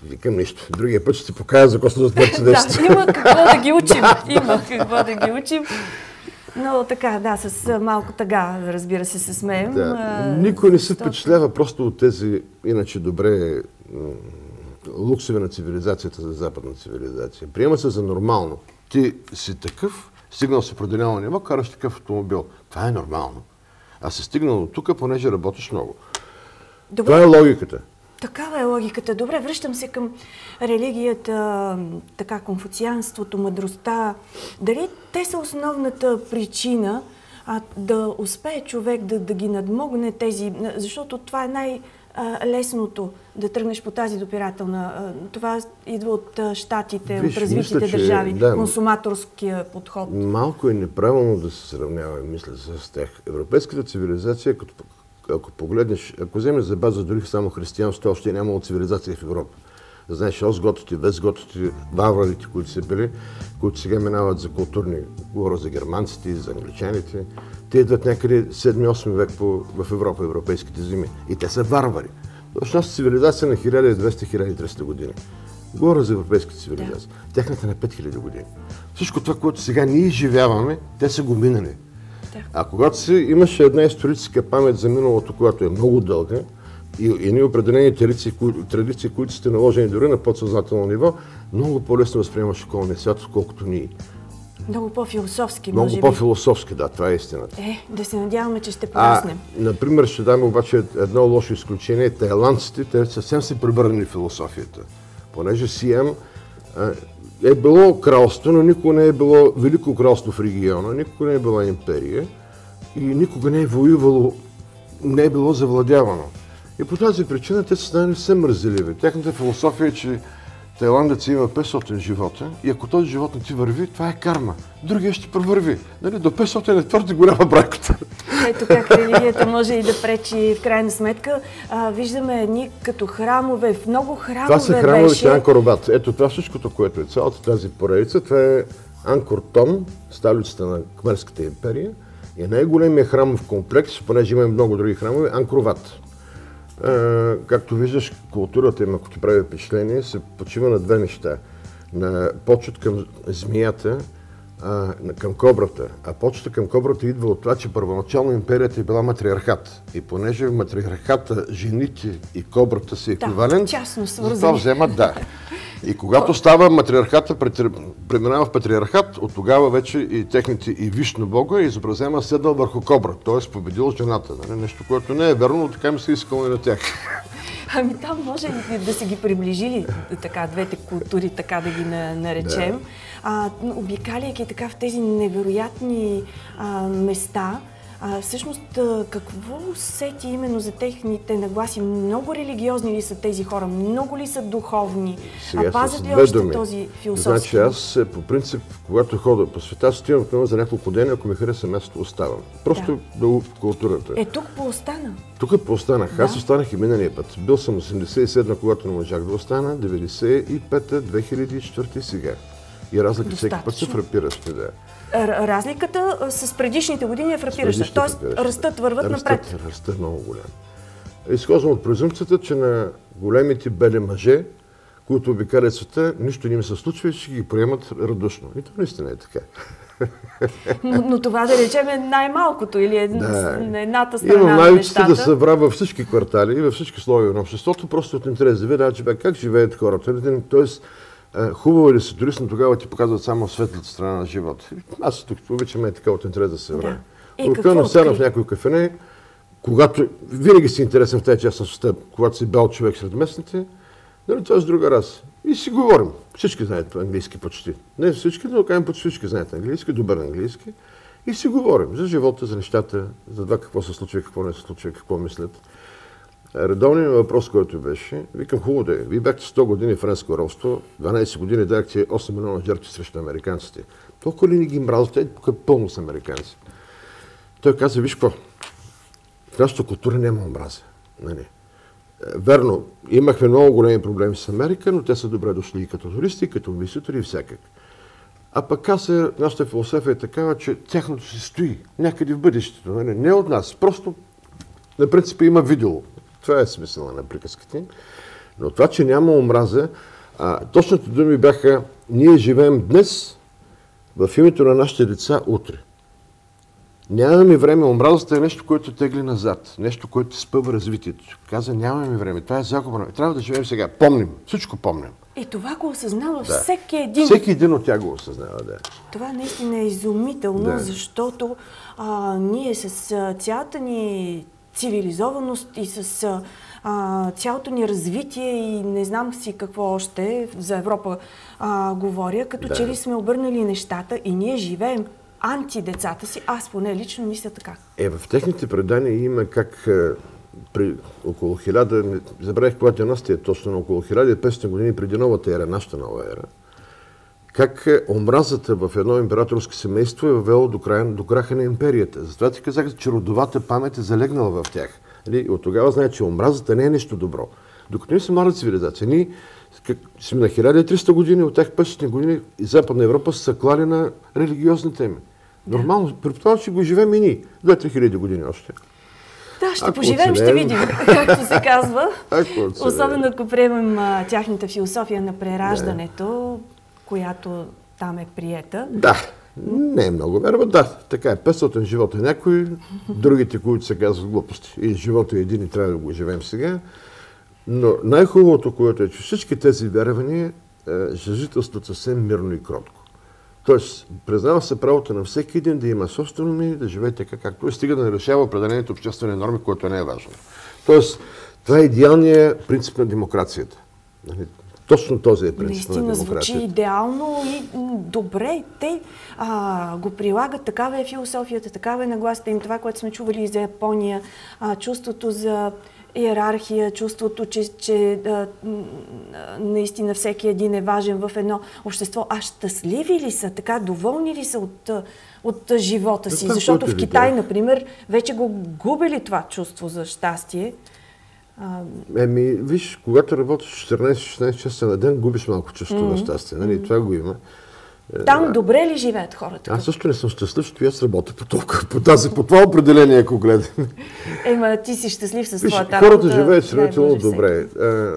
викам нищо. Другия път ще ти покажа за са Мерцедес. Да, има какво да ги учим. Има какво да ги учим. Но така, да, с малко тъга, разбира се, се смеем. Да. Никой не се впечатлява просто от тези, иначе добре, луксове на цивилизацията за западна цивилизация. Приема се за нормално. Ти си такъв, стигнал си определено ниво, караш такъв автомобил. Това е нормално. А си стигнал до тук, понеже работиш много. Добре, Това е логиката. Такава е логиката. Добре, връщам се към религията, така, конфуцианството, мъдростта. Дали те са основната причина а, да успее човек да, да ги надмогне тези... Защото това е най-лесното да тръгнеш по тази допирателна. Това идва от щатите, Виж, от развитите мисля, че- държави. да. Консуматорския подход. Малко е неправилно да се сравнява, мисля, с тях. Европейската цивилизация, като, ако погледнеш, ако вземеш за база дори само християнството, още е нямало цивилизация в Европа. Знаеш, осготите, вестготите, варварите, които са били, които сега минават за културни, говоря за германците, за англичаните. Те идват някъде 7-8 век по, в Европа, европейските земи. И те са варвари. Точно цивилизация на 1200-1300 години. Говоря за европейската цивилизация. Да. Тяхната на 5000 години. Всичко това, което сега ние изживяваме, те са го минали. Да. А когато си, имаше една историческа памет за миналото, която е много дълга, и, и ние определени традиции, кои, традиции, които сте наложени дори на подсъзнателно ниво, много по-лесно възприемаш околния свят, отколкото ние. Много по-философски, Много по-философски, да, това е истината. Е, да се надяваме, че ще пораснем. Например, ще дам обаче едно лошо изключение. Тайландците, те съвсем се прибърнали философията. Понеже Сием е било кралство, но никога не е било велико кралство в региона, никога не е била империя и никога не е воювало, не е било завладявано. И по тази причина те са станали съвсем мързеливи. Тяхната философия е, че Тайландец има 500 живота и ако този живот не ти върви, това е карма. Другия ще провърви. Нали? До 500 е твърде голяма брайката. Ето как религията може и да пречи в крайна сметка. А, виждаме едни като храмове, в много храмове Това са храмове беше... Анкоробат. Ето това всичкото, което е цялата тази поредица, това е Анкор Том, столицата на Кмерската империя. И най-големият храмов комплекс, понеже има много други храмове, Анкроват както виждаш, културата им, ако ти прави впечатление, се почива на две неща. На почет към змията, а, към кобрата. А почета към кобрата идва от това, че първоначално империята е била матриархат. И понеже в матриархата жените и кобрата са еквивалент, да, това вземат да. И когато става матриархата, преминава в патриархат, от тогава вече и техните и Вишно Бога изобразема седнал върху кобра, т.е. победил жената. Нали? Нещо, което не е верно, но така ми се искало и на тях. Ами там може да се ги приближили така, двете култури, така да ги наречем. Да. А, обикаляйки така в тези невероятни а, места, а, всъщност, какво усети именно за техните нагласи? Много религиозни ли са тези хора? Много ли са духовни? Сега а пазят ли още думи. този философски? Значи аз е, по принцип, когато хода по света, стоявам в за няколко дена, ако ми хареса мястото, оставам. Просто да. да културата. Е, тук поостана. Тук поостанах. Да. Аз останах и миналия път. Бил съм 87 когато не можах да остана, 95-та, 2004 и сега. И разлика всеки път се фрапиращи, да. Разликата с предишните години е фрапираща. Тоест, растат, върват растат, напред. Растат много голям. Изхождам от презумцията, че на големите бели мъже, които обикалят света, нищо не им се случва и ще ги приемат радушно. И това наистина е така. Но, но това да речем е най-малкото или е да. едната страна Имам навиците да се вра във всички квартали и във всички слои на обществото, просто от интерес да видя, че как живеят хората. Тоест, хубаво е ли се турист, но тогава ти показват само светлата страна на живота. Аз тук обичам е така от интерес да се върна. Да. Обикновено сядам в някой кафене, когато винаги си интересен в тази част на света, когато си бял човек сред местните, нали, това е с друга раса. И си говорим. Всички знаят английски почти. Не всички, но кажем почти всички знаят английски, добър английски. И си говорим за живота, за нещата, за това какво се случва, какво не се случва, какво мислят. Редовният въпрос, който беше, викам хубаво да е. Вие бяхте 100 години френско робство, 12 години дадахте 8 милиона жертви срещу американците. Толкова ли ни ги мразите? Тук е пълно с американци. Той каза, виж какво, в нашата култура няма омраза. Нали? Верно, имахме много големи проблеми с Америка, но те са добре дошли и като туристи, и като инвеститори и всякак. А пък аз е, нашата философия е такава, че тяхното се стои някъде в бъдещето. Нали? Не от нас. Просто на принципа има видео. Това е смисъла на приказките. Но това, че няма омраза, а, точните думи бяха, ние живеем днес в името на нашите деца утре. Нямаме време. Омразата е нещо, което тегли назад. Нещо, което спъва развитието. Каза, нямаме време. Това е загуба. Трябва да живеем сега. Помним. Всичко помним. И това го осъзнава да. всеки един. Всеки един от тях го осъзнава, да. Това наистина е изумително, да. защото а, ние с цялата ни цивилизованост и с а, цялото ни развитие и не знам си какво още за Европа а, говоря, като да. че ли сме обърнали нещата и ние живеем антидецата си. Аз поне лично мисля така. Е, в техните предания има как при около 1000, не забравих когато е точно, но около 1500 години преди новата ера, нашата нова ера, как омразата в едно императорско семейство е въвело до, края, до краха на империята. Затова ти казах, че родовата памет е залегнала в тях. Нали? От тогава знае, че омразата не е нещо добро. Докато ние сме млада цивилизация. Ние сме на 1300 години, от тях 500 години и Западна Европа са клали на религиозни теми. Нормално, предполагам, че го живеем и ние. 2-3 хиляди години още. Да, ще Ако поживеем, ще видим, както се казва. Ако. Особено ако приемем а, тяхната философия на прераждането, която там е приета. Да, не е много верно. Да, така е. 500 живота е някой, другите, които се казват глупости. И живота е един и трябва да го живеем сега. Но най-хубавото, което е, че всички тези вярвания е, съвсем мирно и кротко. Тоест, признава се правото на всеки един да има собствено мнение, да живее така както е, стига да не решава определените обществени норми, което не е важно. Тоест, това е идеалният принцип на демокрацията. Точно този е принцип на Наистина звучи демокрацията. идеално и добре. Те а, го прилагат, такава е философията, такава е нагласата им. Това, което сме чували и за Япония, а, чувството за иерархия, чувството, че, че а, наистина всеки един е важен в едно общество. А щастливи ли са, така доволни ли са от, от живота си? Защото в Китай, например, вече го губили това чувство за щастие. А, Еми, виж, когато работиш 14-16 часа на ден, губиш малко чувство на щастие. Нали? Това го има. там добре ли живеят хората? Аз също не съм щастлив, защото аз работя по, толкова, по, тази, по това определение, ако гледам. Ема, ти си щастлив с твоята хората работа. живеят сравнително добре. А,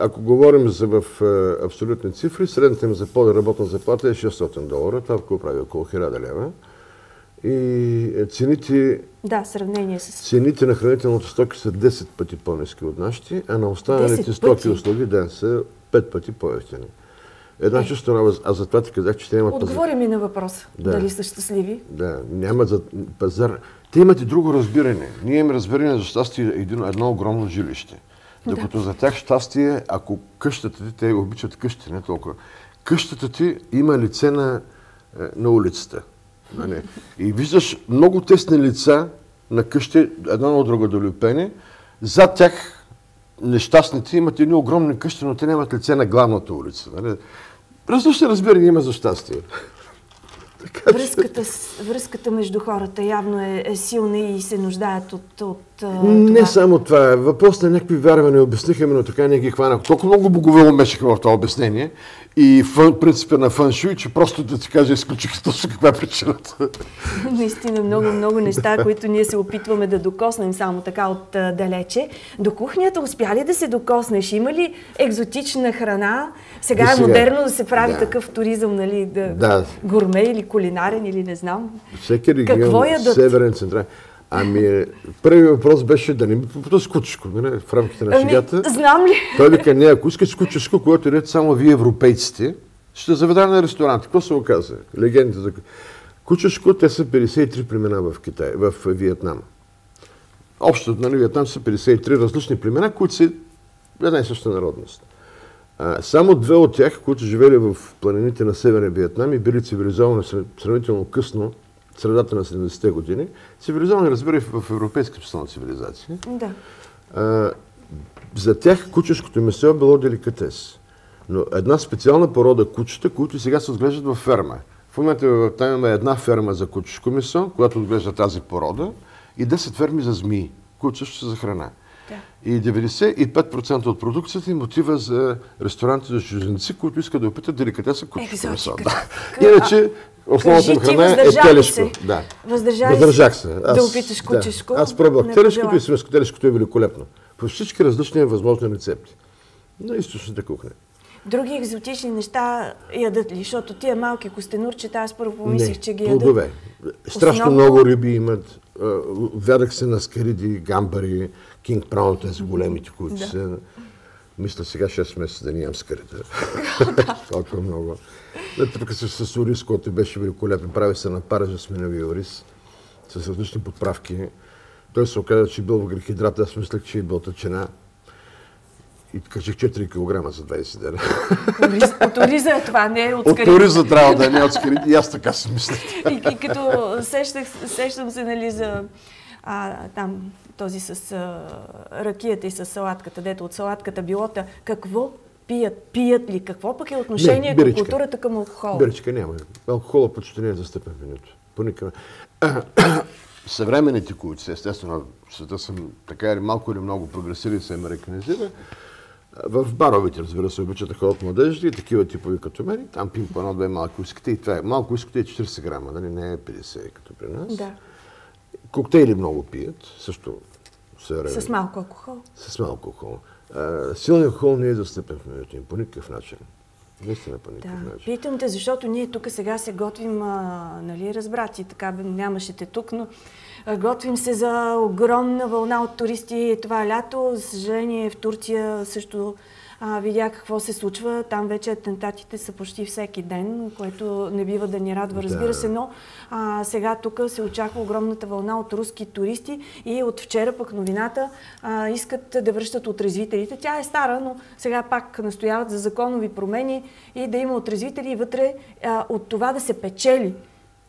Ако говорим за в а, абсолютни цифри, средната им заплата, работна заплата е 600 долара. Това какво прави около 1000 лева. И е, цените, Да, сравнение с... цените на хранителните стоки са 10 пъти по-низки от нашите, а на останалите 10 стоки и услуги да, са 5 пъти по-ефтини. Една чисто нова, аз затова ти казах, че те имат пазар. Отговори ми на въпроса. Да. Дали са щастливи? Да, няма за пазар. Те имат и друго разбиране. Ние имаме разбиране за щастие един, едно огромно жилище. Докато за тях щастие, ако къщата ти, те обичат къщи, не толкова. Къщата ти има лице на, е, на улицата. Нали? И виждаш много тесни лица на къщи, една на друга долюпени. Зад тях нещастните имат едни огромни къщи, но те нямат лице на главната улица. Нали? Различни разбирания има за щастие. Така че- Връзката, с- връзката между хората явно е, е силна и се нуждаят от, от а, Не това. само това. Въпрос на някакви вярвания обясниха, именно така не ги хванах. Толкова много богове умешаха в това обяснение и фън, принципа на фаншуй, че просто да ти кажа изключих точно каква е причината. Наистина много, много неща, които ние се опитваме да докоснем само така от а, далече. До кухнята успя ли да се докоснеш? Има ли екзотична храна? Сега е сега. модерно да се прави Да. такъв туризъм, нали? Да, Да. Гурме или кулинарен или не знам. Всеки регион, Какво ядат? северен, централен. Ами, първият въпрос беше да не ми попита с кучешко, нали, в рамките на шегата. Ами, знам ли? Той вика, не, ако искаш кучешко, което ядете само вие европейците, ще заведа на ресторант. Какво се оказа? Легендите за кучешко, те са 53 племена в Китай, в Виетнам. Общо, нали, Виетнам са 53 различни племена, които са една и съща народност. А, само две от тях, които живели в планините на Северен Виетнам и били цивилизовани сравнително късно, средата на 70-те години, цивилизовани, разбира в европейска социална цивилизация, Да. а, за тях кучешкото месо е било деликатес. Но една специална порода кучета, които сега се отглеждат във ферма. В момента там имаме една ферма за кучешко месо, която отглежда тази порода, и 10 ферми за змии, които също са за храна. Да. И 95% от продукцията им отива за ресторанти за чужденци, които искат да опитат деликатеса кучешко месо. Да. Иначе основната им храна е телешко. Да. Въздържах се се. да опиташ кучешко? Да. Аз пробвах телешкото и свинско. Телешкото е великолепно. По всички различни възможни рецепти. На източната кухня. Други екзотични неща ядат ли? Защото тия малки костенурчета, аз първо помислих, Не, че ги ядат. плодове. Страшно Основно- много риби имат. А, Вядах се на скариди, гамбари, кинг праун, тези големите, които Да. са... Мисля сега 6 месеца да нямам скарита. Толкова много. Натърка се с ориз, който беше великолепен. Прави се на паража с минавия ориз, с различни подправки. Той се оказа, че е бил въглехидрат, аз мислех, че е бил тъчина. И качих 4 кг за 20 дена. От ориза е това, не е от От скарите. ориза трябва да е, не от скарите. И аз така си мисля. И, и като сещах, сещам се, нали, за а, там този с а, ракията и с салатката, дето от салатката билота, какво пият? Пият ли? Какво пък е отношението биричка. културата към алкохол? Биричка няма. Алкохола почти не е застъпен в менюто. По никакъв Съвременните, които са, естествено, света са така или малко или много прогресирали, се американизира, В баровете, разбира се, обичат да ходят младежите и такива типови като мен. Там пим по едно-две малки уските и това е. Малко уските е 40 грама, нали? не е 50 като при нас. Да. Коктейли много пият, също се. С малко алкохол. С малко алкохол. Силният алкохол не е застъпен в менюто им по никакъв начин. Наистина по никакъв Да. начин. Питам те, защото ние тук сега се готвим, а, нали, разбрати, така нямаше те тук, но а, готвим се за огромна вълна от туристи това лято. За съжаление в Турция също а, видя какво се случва. Там вече атентатите са почти всеки ден, което не бива да ни радва, разбира се, но а, сега тук се очаква огромната вълна от руски туристи и от вчера пък новината а, искат да връщат отрезвителите. Тя е стара, но сега пак настояват за законови промени и да има отрезвители вътре а, от това да се печели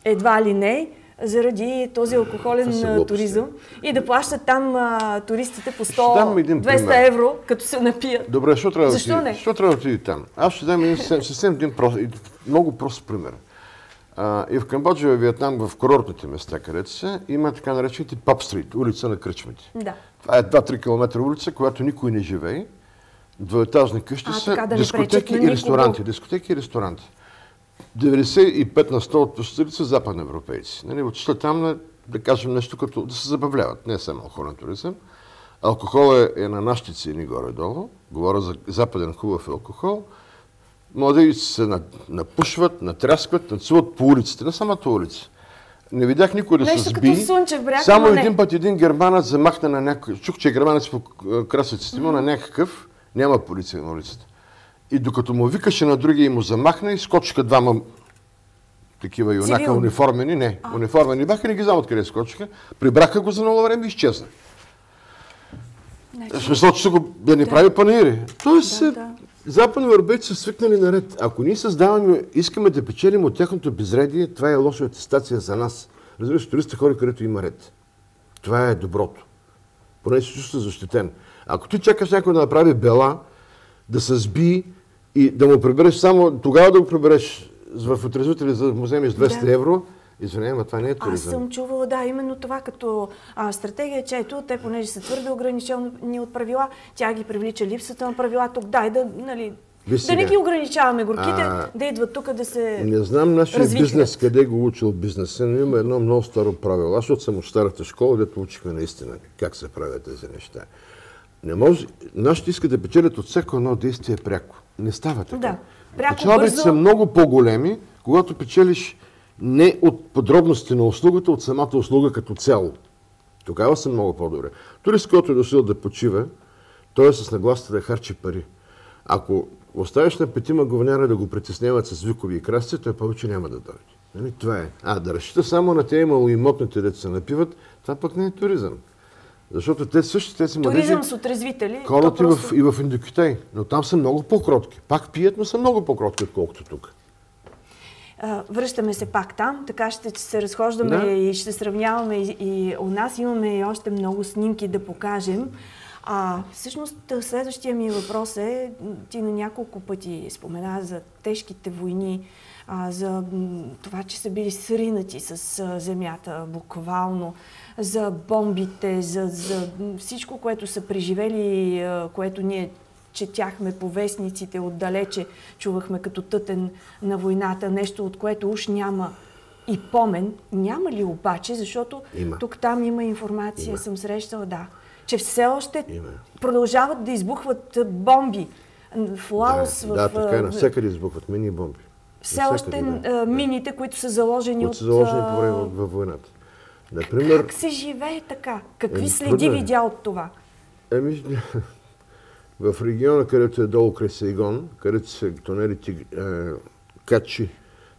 едва ли не заради този алкохолен туризъм и да плащат там а, туристите по дам един 100-200 пример. евро, като се напият. Добре, защо трябва Защо да отиде? не? Защо трябва да отиде там? Аз ще дам един съвсем, един прост, много прост пример. А, и в Камбоджа, и в Виетнам, в курортните места, където са, има така наречените паб стрит, улица на кръчмите. Да. Това е 2-3 км улица, която никой не живее. Двоетажни къщи А, са да дискотеки и ресторанти. Дискотеки и ресторанти. 95 на 100 от посетителите са западноевропейци. Нали, отишли там на, да кажем нещо като да се забавляват, не само алкохолен туризъм. Алкохол е, е на нашите цени горе-долу. Говоря за западен хубав алкохол. Младежите се на- напушват, натряскват, танцуват по улиците, на самата улица. Не видях никой да Нещо се сби. Слънчев бряг, Само не. един път един германец замахна на някой. Чух, че германец по красиците му на някакъв. Няма полиция на улицата. И докато му викаше на другия и му замахна, и скочиха двама такива юнака Цивилни. униформени. Не, униформени бяха, не ги знам откъде скочиха. Прибраха го за много време и изчезна. Значи, смисъл, че го да не прави панаири. Тоест, Да, да, да. западноевропейци са свикнали наред. Ако ние създаваме, искаме да печелим от тяхното безредие, това е лоша атестация за нас. Разбира се, туристите хора, където има ред. Това е доброто. Поне се чувства защитен. Ако ти чакаш някой да направи бела, да се сби и да му прибереш само, тогава да го прибереш в отрезвители, за да му вземеш 200 Да. евро, извинявай, но това не е Аз туризъм. съм чувала, да, именно това като а, стратегия, че ето, те понеже са твърде ограничени от правила, тя ги привлича липсата на правила. Тук дай да, нали, да не ги ограничаваме горките, А, да идват тук да се Не знам нашия развихрят. бизнес, къде го учил бизнеса, но има едно много старо правило. Аз защото съм от старата школа, дето учихме наистина как се правят тези неща. Не може, нашите искат да печелят от всяко едно действие пряко. Не става така. Да. Пряко, Печалбите бързо. са много по-големи, когато печелиш не от подробности на услугата, от самата услуга като цяло. Тогава са много по-добре. Турист, който е дошъл да почива, той е с нагласата да харчи пари. Ако оставиш на петима говняра да го притесняват с викови и красци, той повече няма да дойде. Нали? Това е. А да разчита само на тези малоимотните, деца се напиват, това пък не е туризъм. Защото те същите тези младежи туризъм с отрезвители. ходят то и, просто- и в Индокитай, но там са много по-кротки. Пак пият, но са много по-кротки, отколкото тук. А, Връщаме се пак там, така ще се разхождаме Да. и ще сравняваме и, и у нас имаме и още много снимки да покажем. А, всъщност следващия ми въпрос е, ти на няколко пъти спомена за тежките войни, а, за това, че са били сринати с земята буквално, за бомбите, за, за всичко, което са преживели, което ние четяхме по вестниците отдалече, чувахме като тътен на войната, нещо от което уж няма и помен. Няма ли обаче, защото Има. тук-там има информация, Има. съм срещала, да, че все още Има. продължават да избухват бомби. В Лаос, да, в... да, така е. Навсякъде избухват мини бомби. Все още да. мините, които са заложени Които от... са заложени по време във войната. Например, Как се живее така? Какви Еми, следи е. видя от това? Еми, в региона, където е долу край Сайгон, където са тунелите е, Качи,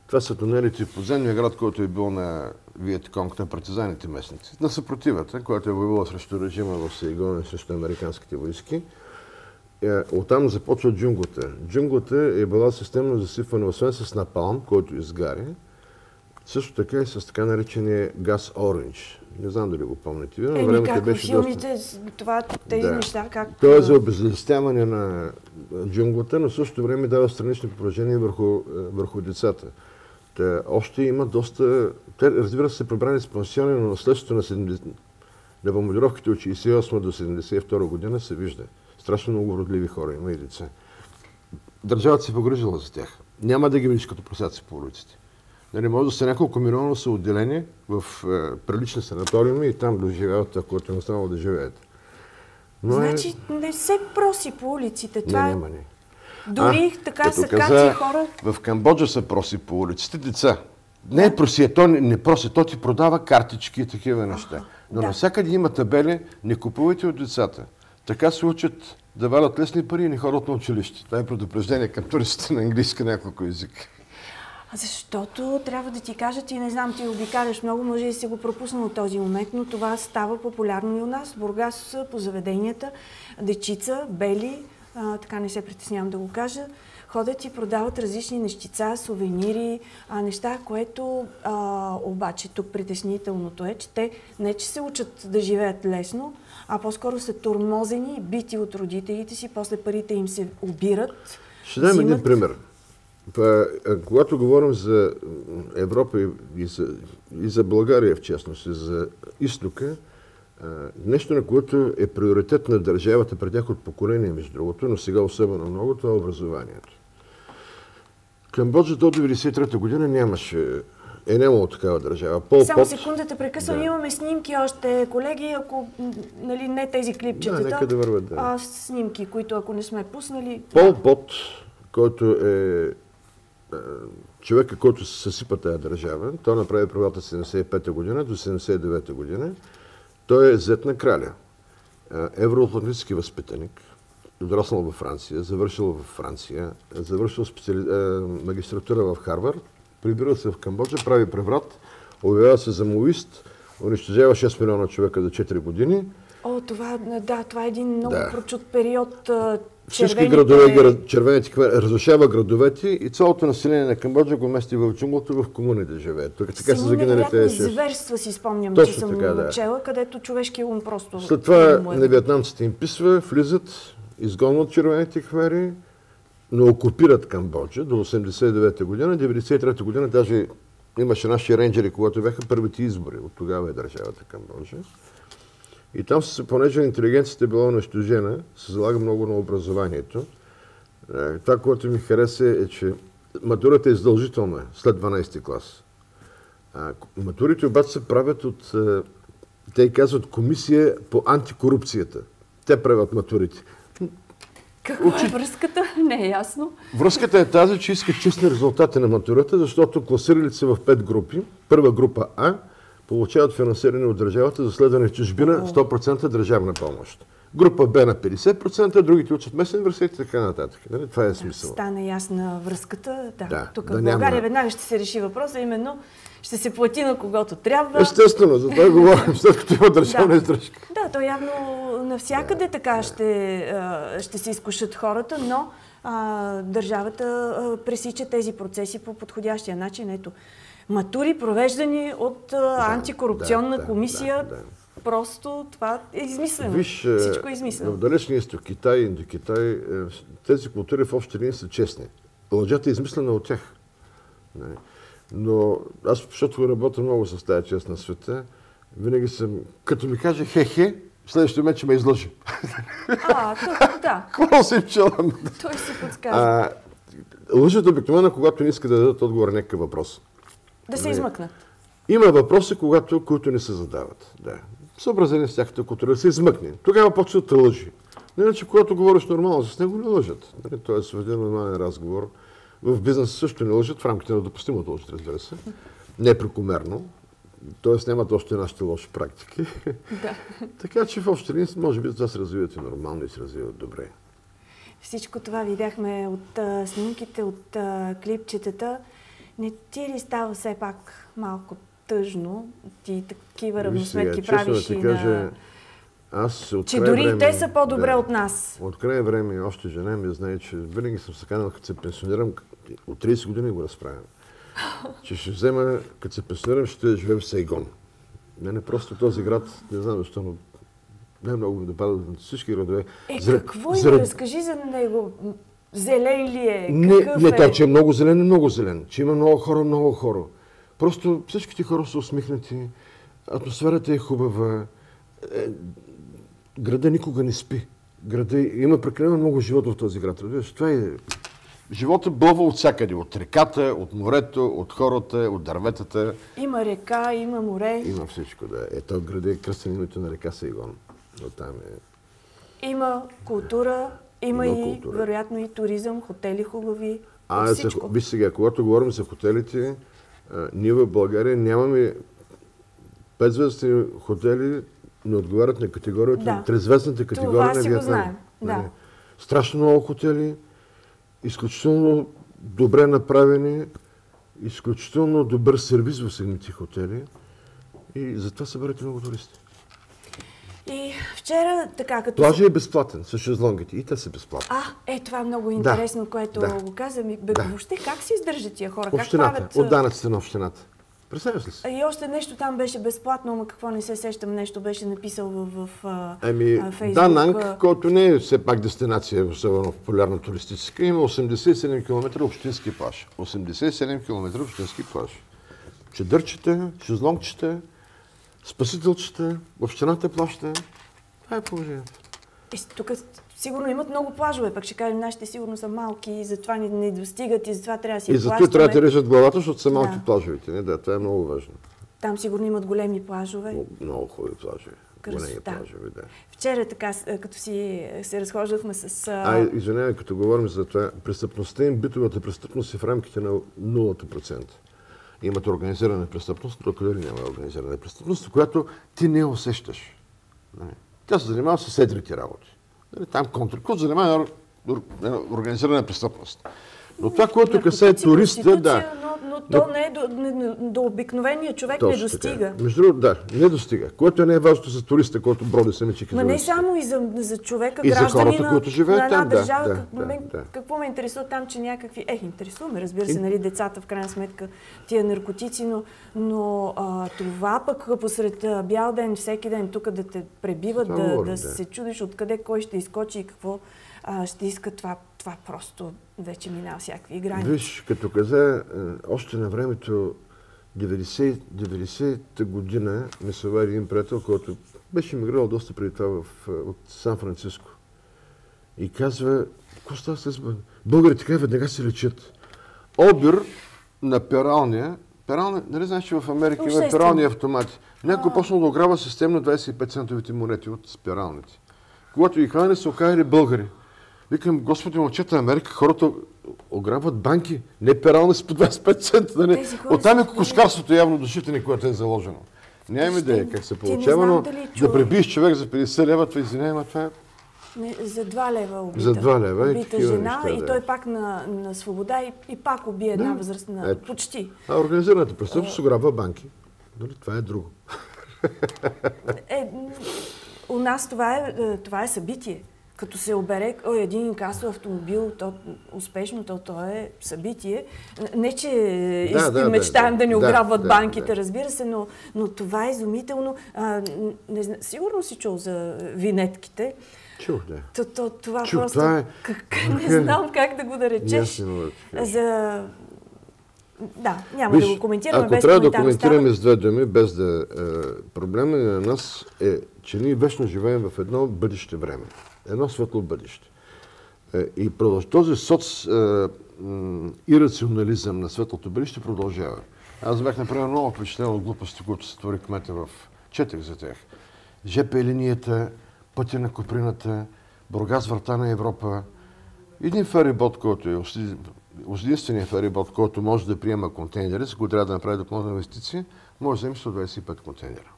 това са тунелите в подземния град, който е бил на Виетконг, на партизаните местници, на съпротивата, която е воювала срещу режима в Сайгон и срещу американските войски. Е, оттам започва джунглата. Джунглата е била системно засипвана, освен с напалм, който изгаря, също така и с така наречения газ оранж. Не знам дали го помните. Вие на времето беше филмите, с- това, тези Да. неща, как... То е за обезлистяване на джунглата, но в същото време дава странични поражения върху, а, върху децата. Та, още има доста... Те, разбира се, са прибрани с пансиони, но наследството на, 70... на бомбардировките от 68 до 72 година се вижда. Страшно много родливи хора има и деца. Държавата се е погрижила за тях. Няма да ги видиш като просяци по улиците. Нали, може да са няколко милиона са отделени в е, прилични санаториуми и там доживяват, ако е останало да живеят. Но значи е... не се проси по улиците. Това не, е няма не. Дори а, така са качи хора. В Камбоджа се проси по улиците деца. Не е просие, то не, не проси, то ти продава картички и такива неща. Но да. навсякъде има табели, не купувайте от децата. Така се учат да валят лесни пари и не ходят на училище. Това е предупреждение към туристите на английски няколко език. Защото трябва да ти кажа, ти не знам, ти обикаляш много, може и си го пропуснал този момент, но това става популярно и у нас. Бургас по заведенията, дечица, бели, а, така не се притеснявам да го кажа, ходят и продават различни нещица, сувенири, а, неща, което а, обаче тук притеснителното е, че те не че се учат да живеят лесно, а по-скоро са тормозени, бити от родителите си, после парите им се обират. Ще дам един пример. Па, когато говорим за Европа и, за, и за България в частност, и за изтока, нещо, на което е приоритет на държавата пред от поколения, между другото, но сега особено много, това е образованието. Камбоджа до 1993 година нямаше е нямало такава държава. Пол Само секундата прекъсвам. Да. Имаме снимки още, колеги, ако нали, не тези клипчета, да, нека да върват, да. а снимки, които ако не сме пуснали... Пол Пот, който е човека, който съсипа тази държава, той направи правата 75-та година до 79-та година. Той е зет на краля. Евроатлантически възпитаник, дораснал във Франция, завършил във Франция, завършил специали... магистратура в Харвард, прибира се в Камбоджа, прави преврат, обявява се за муист, унищожава 6 милиона човека за 4 години. О, това, да, това е един много да. прочут период. Всички градове, червените кмери, разрушава градовете и цялото население на Камбоджа го мести в джунглата, в комуни да живее. Тук така са загинали тези шест. зверства си спомням, Точно че съм така, да. учела, където човешки ум просто... След това на вьетнамците им писва, влизат, изгонват червените кмери, но окупират Камбоджа до 89-та година. 93-та година даже имаше наши рейнджери, когато бяха първите избори. От тогава е държавата Камбоджа. И там, понеже интелигенцията е била унищожена, се залага много на образованието. Е, това, което ми хареса е, че матурата е задължителна след 12 ти клас. матурите обаче се правят от, е, те казват, комисия по антикорупцията. Те правят матурите. Каква Учи... е връзката? Не е ясно. Връзката е тази, че искат честни резултати на матурата, защото класирали се в пет групи. Първа група А получават финансиране от държавата за следване в чужбина 100% държавна помощ. Група Б на 50%, другите учат местен университет и така нататък. Нали? Това е смисъл. Стана ясна връзката. Да, да тук да в България няма... веднага ще се реши въпроса, именно ще се плати на когото трябва. Естествено, за това говорим, след като има държавна да. издръжка. Да, то явно навсякъде да, така да. Ще, ще се изкушат хората, но а, държавата а, пресича тези процеси по подходящия начин. Ето, матури, провеждани от да, антикорупционна да, комисия. Да, да. Просто това е измислено. Виж, Всичко е измислено. В далечния изток, Китай, Индокитай, е, тези култури в общи линии са честни. Лъжата е измислена от тях. Но аз, защото работя много с тази чест на света, винаги съм, като ми каже хе-хе, следващия момент, че ме излъжи. А, то, да. Какво си пчела? Той се подсказва. Лъжат обикновено, когато не иска да дадат отговор на някакъв въпрос. Да се измъкнат. Има въпроси, когато, които не се задават. Да. Съобразени с тяхната култура, да се измъкне. Тогава почват да лъжи. Иначе, когато говориш нормално с него, не лъжат. Нали? Тоест, в един нормален разговор. В бизнеса също не лъжат, в рамките на допустимото лъжат, разбира се. Не прекомерно. Тоест нямат още нашите лоши практики. Да. така че в общи линии, може би, това се развиват и нормално и се развиват добре. Всичко това видяхме от а, снимките, от а, клипчетата. Не ти ли става все пак малко тъжно? Ти такива равносметки правиш да и кажа, на... Аз от че дори време, те са по-добре да, от нас. От край време още жена ми знае, че винаги съм се канал, като се пенсионирам, от 30 години го разправям. че ще взема, като се пенсионирам, ще живеем в Сайгон. Не, не просто този град, не знам защо, но най-много ми допада на всички градове. Е, Зра... какво има? Разкажи за него. Зелен ли е? Не, не е? че е много зелен, е много зелен. Че има много хора, много хора. Просто всичките хора са усмихнати, атмосферата е хубава, е, града никога не спи. града има прекалено много живот в този град. Това е... Живота бълва от всякъде. От реката, от морето, от хората, от дърветата. Има река, има море, Има всичко, да. Ето града е кръстен името на река Сайгон. Но там е... има култура, има, и култура. вероятно и туризъм, хотели хубави, А, всичко. виж сега, когато говорим за хотелите, а, ние в България нямаме петзвездни хотели, не отговарят на категорията, Да. на трезвестната категория Това на си го Виетнам. знаем, да. Нали? Страшно много хотели, изключително добре направени, изключително добър сервис в самите хотели и затова събират много туристи. И вчера, така като... Плажа е безплатен с шезлонгите и те са безплатни. А, е, това е много интересно, което да. го каза ми. Бе, Да. въобще как се издържат тия хора? Как Общината, правят... от данъците на общината. Представяш ли си? И още нещо там беше безплатно, ама какво не се сещам, нещо беше написал в, в а, Фейсбук. Дананг, който не е все пак дестинация, особено популярна туристическа, има 87 км общински плаж. 87 км общински плаж. Чедърчета, шезлонгчета, спасителчета, общината плаща. Това е положението. Е, тук сигурно имат много плажове, пък ще кажем, нашите сигурно са малки и затова не, не достигат и затова трябва да си И зато плащаме. трябва да режат главата, защото са малки Да. плажовете. Не? Да, това е много важно. Там сигурно имат големи плажове. Много, много хубави плажове. Големи плажове, да. Вчера така, с- като си се разхождахме с... А, А, извинявай, като говорим за това, престъпността им, битовата престъпност е в рамките на 0%. Имат организирана престъпност, докато дори няма организирана престъпност, която ти не усещаш. Нали? Тя се занимава с едрите работи. Нали? Там контркод занимава ор- ор- организирана престъпност. Но това, което касае туриста, да. Но, но то не е до, не, не- до обикновения човек не достига. Така. Между другото, да, не достига. Което не е важно за туриста, който броди самичи Ма не само и за, за човека, И за гражданина хората, които живеят на една там, държава. да, как, да, мен, да. Какво ме интересува там, че някакви... Е, интересуваме, разбира се, И- нали, децата в крайна сметка, тия наркотици, но, но а, това пък посред а, бял ден, всеки ден тук да те пребиват, да, говорим, да да. се чудиш откъде кой ще изкочи и какво а, ще иска, това, това просто вече минава всякакви граници. Виж, като каза, е, още на времето 90 90-та година се обади един приятел, който беше миграл доста преди това в, е, от Сан Франциско. И казва, какво става с бъ- българите така веднага се лечат. Обир на пералния, пералния, нали знаеш, че в Америка има перални автомати. Някой почнал да ограбва системно 25 центовите монети от спиралните. Когато ги хване, се окаяли българи. Викам, Господи, момчета, Америка, хората ограбват банки, не перални с по 25 цента. Тези хора Оттам е кокошкарството явно душите ни, което е заложено. Нямам идея как се не получава, но дали да пребиеш човек за 50 лева, това извинявай, ма това е... Не, за два лева убита. За два лева Убита жена неща, и да. той пак на, на свобода и, и пак убие една Да. възрастна. Ето. Почти. А организираната престъпност ограбва банки. Нали? Това е друго. Е, у нас това е, е, това е събитие. Като се обере един касов автомобил, то успешно, то, то е събитие. Не, че Да, да, мечтаем да, да. ни ограбват да, банките, да. разбира се, но, но това е изумително. А, не, зна- сигурно си чул за винетките. Чух, да. То, то, това Чух, просто... това е- Как, не знам как да го да. За... Да, няма да го коментираме ако без трябва да коментираме остава. с две думи, без да... Е, проблема на нас е, че ние вечно живеем в едно бъдеще време. Едно светло бъдеще. Е, и този соц е, ирационализъм на светлото бъдеще продължава. Аз бях направил много впечатлен от глупости, които се твори кмета в... Четех за тях. ЖП линията, пътя на Коприната, Бургас врата на Европа, един ферибот, който е единственият ферибот, който може да приема контейнери, за които трябва да направи допълнителна инвестиция, може да вземе 125 контейнера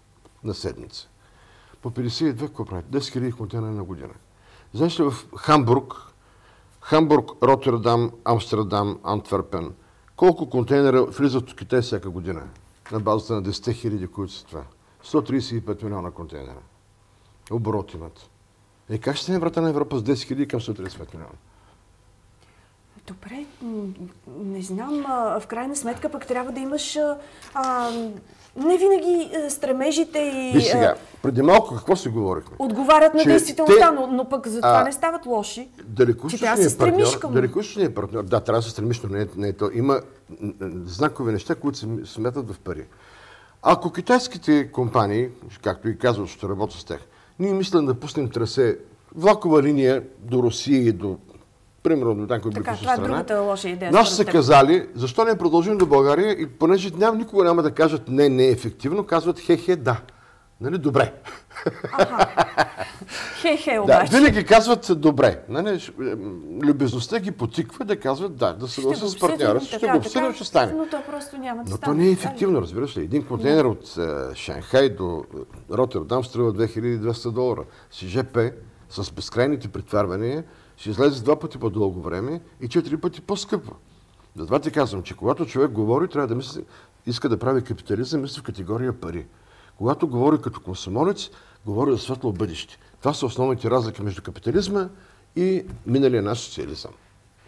на седмица. По 52 какво прави? 10 000 контейнера на година. Знаеш ли в Хамбург, Хамбург, Роттердам, Амстердам, Антверпен, колко контейнера влизат от Китай всяка година? На базата на 10 000, които са това. 135 милиона контейнера. Оборот имат. Е, как ще стане врата на Европа с 10 000 към 135 милиона? Добре, не знам, в крайна сметка пък трябва да имаш а, не винаги а, стремежите и Виж сега, а, преди малко какво си говорихме? отговарят на действителността, те- но, но пък за това а, не стават лоши. Че трябва да Далекоизточният се стремиш партньор, към- далекоизточният партньор, да, трябва да се стремиш, но не, е- не е то. Има знакови неща, които се сметат в пари. Ако китайските компании, както и казват, ще работят с тях, ние мислим да пуснем трасе влакова линия до Русия и до примерно до някой Така, това е страна. другата лоша идея. Наши според са казали, защо не продължим до България и понеже няма, никога няма да кажат не, не е ефективно, казват хе-хе, да. Нали, добре. Хе-хе, Да, обаче. винаги казват добре. Нали, м, любезността ги потиква да казват да, да се го с партньора, ще така, го обсъдим, ще стане. Но то просто няма да Но стане. то не е ефективно, разбираш ли. Един контейнер от е, Шанхай до е, Роттердам струва 2200 долара. Си ЖП с безкрайните притварвания ще излезе два пъти по-дълго време и четири пъти по-скъпо. Затова ти казвам, че когато човек говори, трябва да мисли, иска да прави капитализъм, мисли в категория пари. Когато говори като комсомолец, говори за светло бъдеще. Това са основните разлики между капитализма и миналия наш социализъм.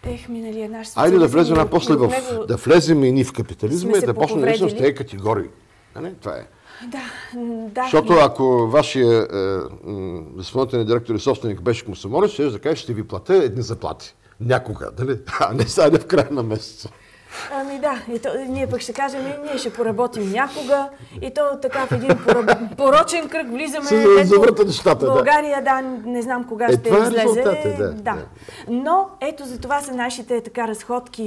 Ех, миналия наш Айде да социализъм, влезем на после в, него- да влезем и ни в капитализма и да почнем наистина с тези категории. Нали? Това е. Да, да. Защото ако вашия е, изпълнителен директор и собственик беше комсомолец, ще да каже, ще ви платя едни заплати. Някога, нали? А не сега в края на месеца. Ами да, и то, ние пък ще кажем, «Ми, ние ще поработим някога и то така в един пора- порочен кръг влизаме. Се ето, завъртат нещата, да. България, да, не знам кога Е, ще е излезе. резултатът, да, да. да. Но ето за това са нашите така разходки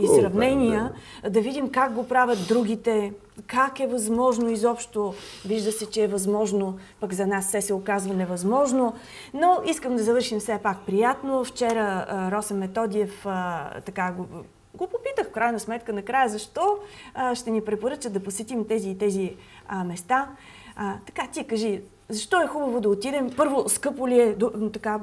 и О, сравнения, да, видим как го правят другите, как е възможно изобщо. Вижда се, че е възможно, пък за нас все се оказва невъзможно. Но искам да завършим все пак приятно. Вчера а, Росен Методиев така го, го попитах в крайна сметка накрая защо а, ще ни препоръча да посетим тези и тези а, места. А, така, ти кажи, защо е хубаво да отидем? Първо, скъпо ли е? До, така,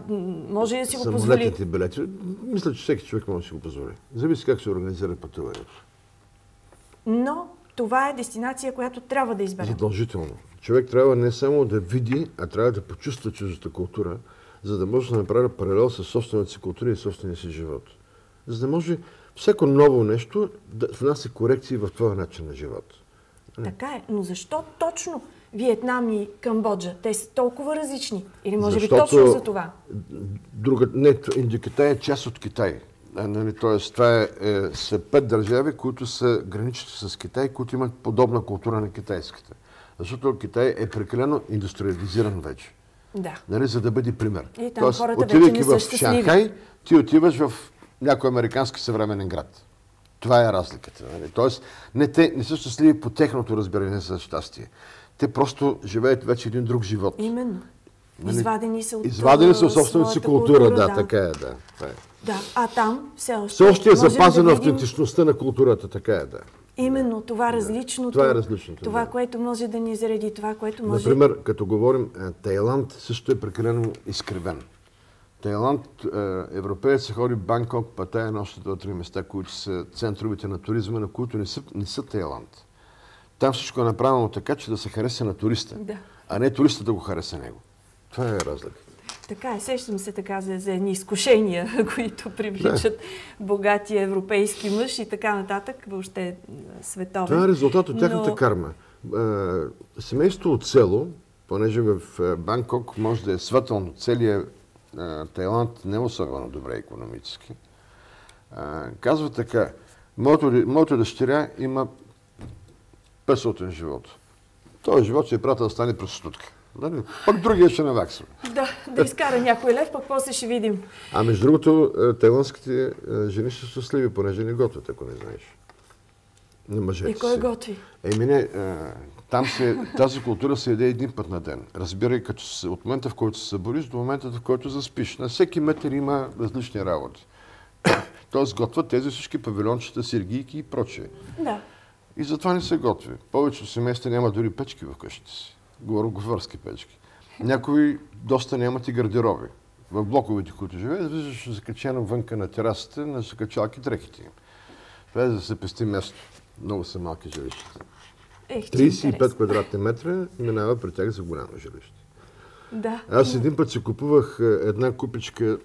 може ли да си го позволи? Самолетните билети. Мисля, че всеки човек може да си го позволи. Зависи как се организира пътуването. Но това е дестинация, която трябва да изберем. Задължително. Човек трябва не само да види, а трябва да почувства чуждата култура, за да може да направи паралел с собствената си култура и собствения си живот. За да може всяко ново нещо да внася корекции в твоя начин на живот. Така е. Но защо точно Виетнам и Камбоджа? Те са толкова различни. Или може би точно за това? Друга, не, Индокитай е част от Китай. Нали, тоест, това е, е, са пет държави, които са граничещи с Китай, които имат подобна култура на китайската. Защото Китай е прекалено индустриализиран вече. Да. нали, за да бъде пример. И там хората вече не са в. Шанхай, ти отиваш в някой американски съвременен град. Това е разликата. Нали? Тоест, не, те, не са щастливи по техното разбиране за щастие. Те просто живеят вече един друг живот. Именно. Нали? Извадени са от Извадени са от собствената си своята култура, да, така е, да. Това е. Да, а там все още, Все още е запазена да видим автентичността на културата, така е, да. Именно това различното. Това е различното, Това, да. което може да ни зареди, това, което може... Например, като говорим, е, Тайланд също е прекалено изкривен. Тайланд, е, европеец се ходи Банкок, Паттайя, на още два-три места, които са центровете на туризма, на които не са, не са Тайланд. Там всичко е направено така, че да се хареса на туриста, Да. а не туриста да го хареса него. Това е разлика. Така е, сещам се така за, за едни изкушения, които привличат богатия европейски мъж и така нататък, въобще м, световен. Това е резултат от тяхната Но- карма. Е, Семейство от село, понеже в е, Банкок може да е светълно, целият е, Тайланд не е особено добре економически, е, казва така, моето дъщеря има 500 живот. Този живот ще е пратил да стане проститутка. Нали? Пък другия ще наваксва. Да, да изкара някой лев, пък после ще видим. А между другото, е, тайландските е, жени са щастливи, понеже не готвят, ако не знаеш. На мъжете И кой си. готви? Еми не, а, там се, тази култура се яде един път на ден. Разбирай, като се, от момента в който се събудиш до момента в който заспиш. На всеки метър има различни работи. Тоест готвят тези всички павилончета, сергийки и прочее. Да. И затова не се готви. Повечето семейства няма дори печки в къщите си. Говоря говорски печки. Някои доста нямат и гардероби. В блоковете, които живеят, виждаш закачено вънка на терасата на закачалки дрехите им. Това е да се пести място. Много са малки жилищата. Ех, че 35 интересно. квадратни метра минава при тях за голямо жилище. Да. Аз един път си купувах е, една купичка,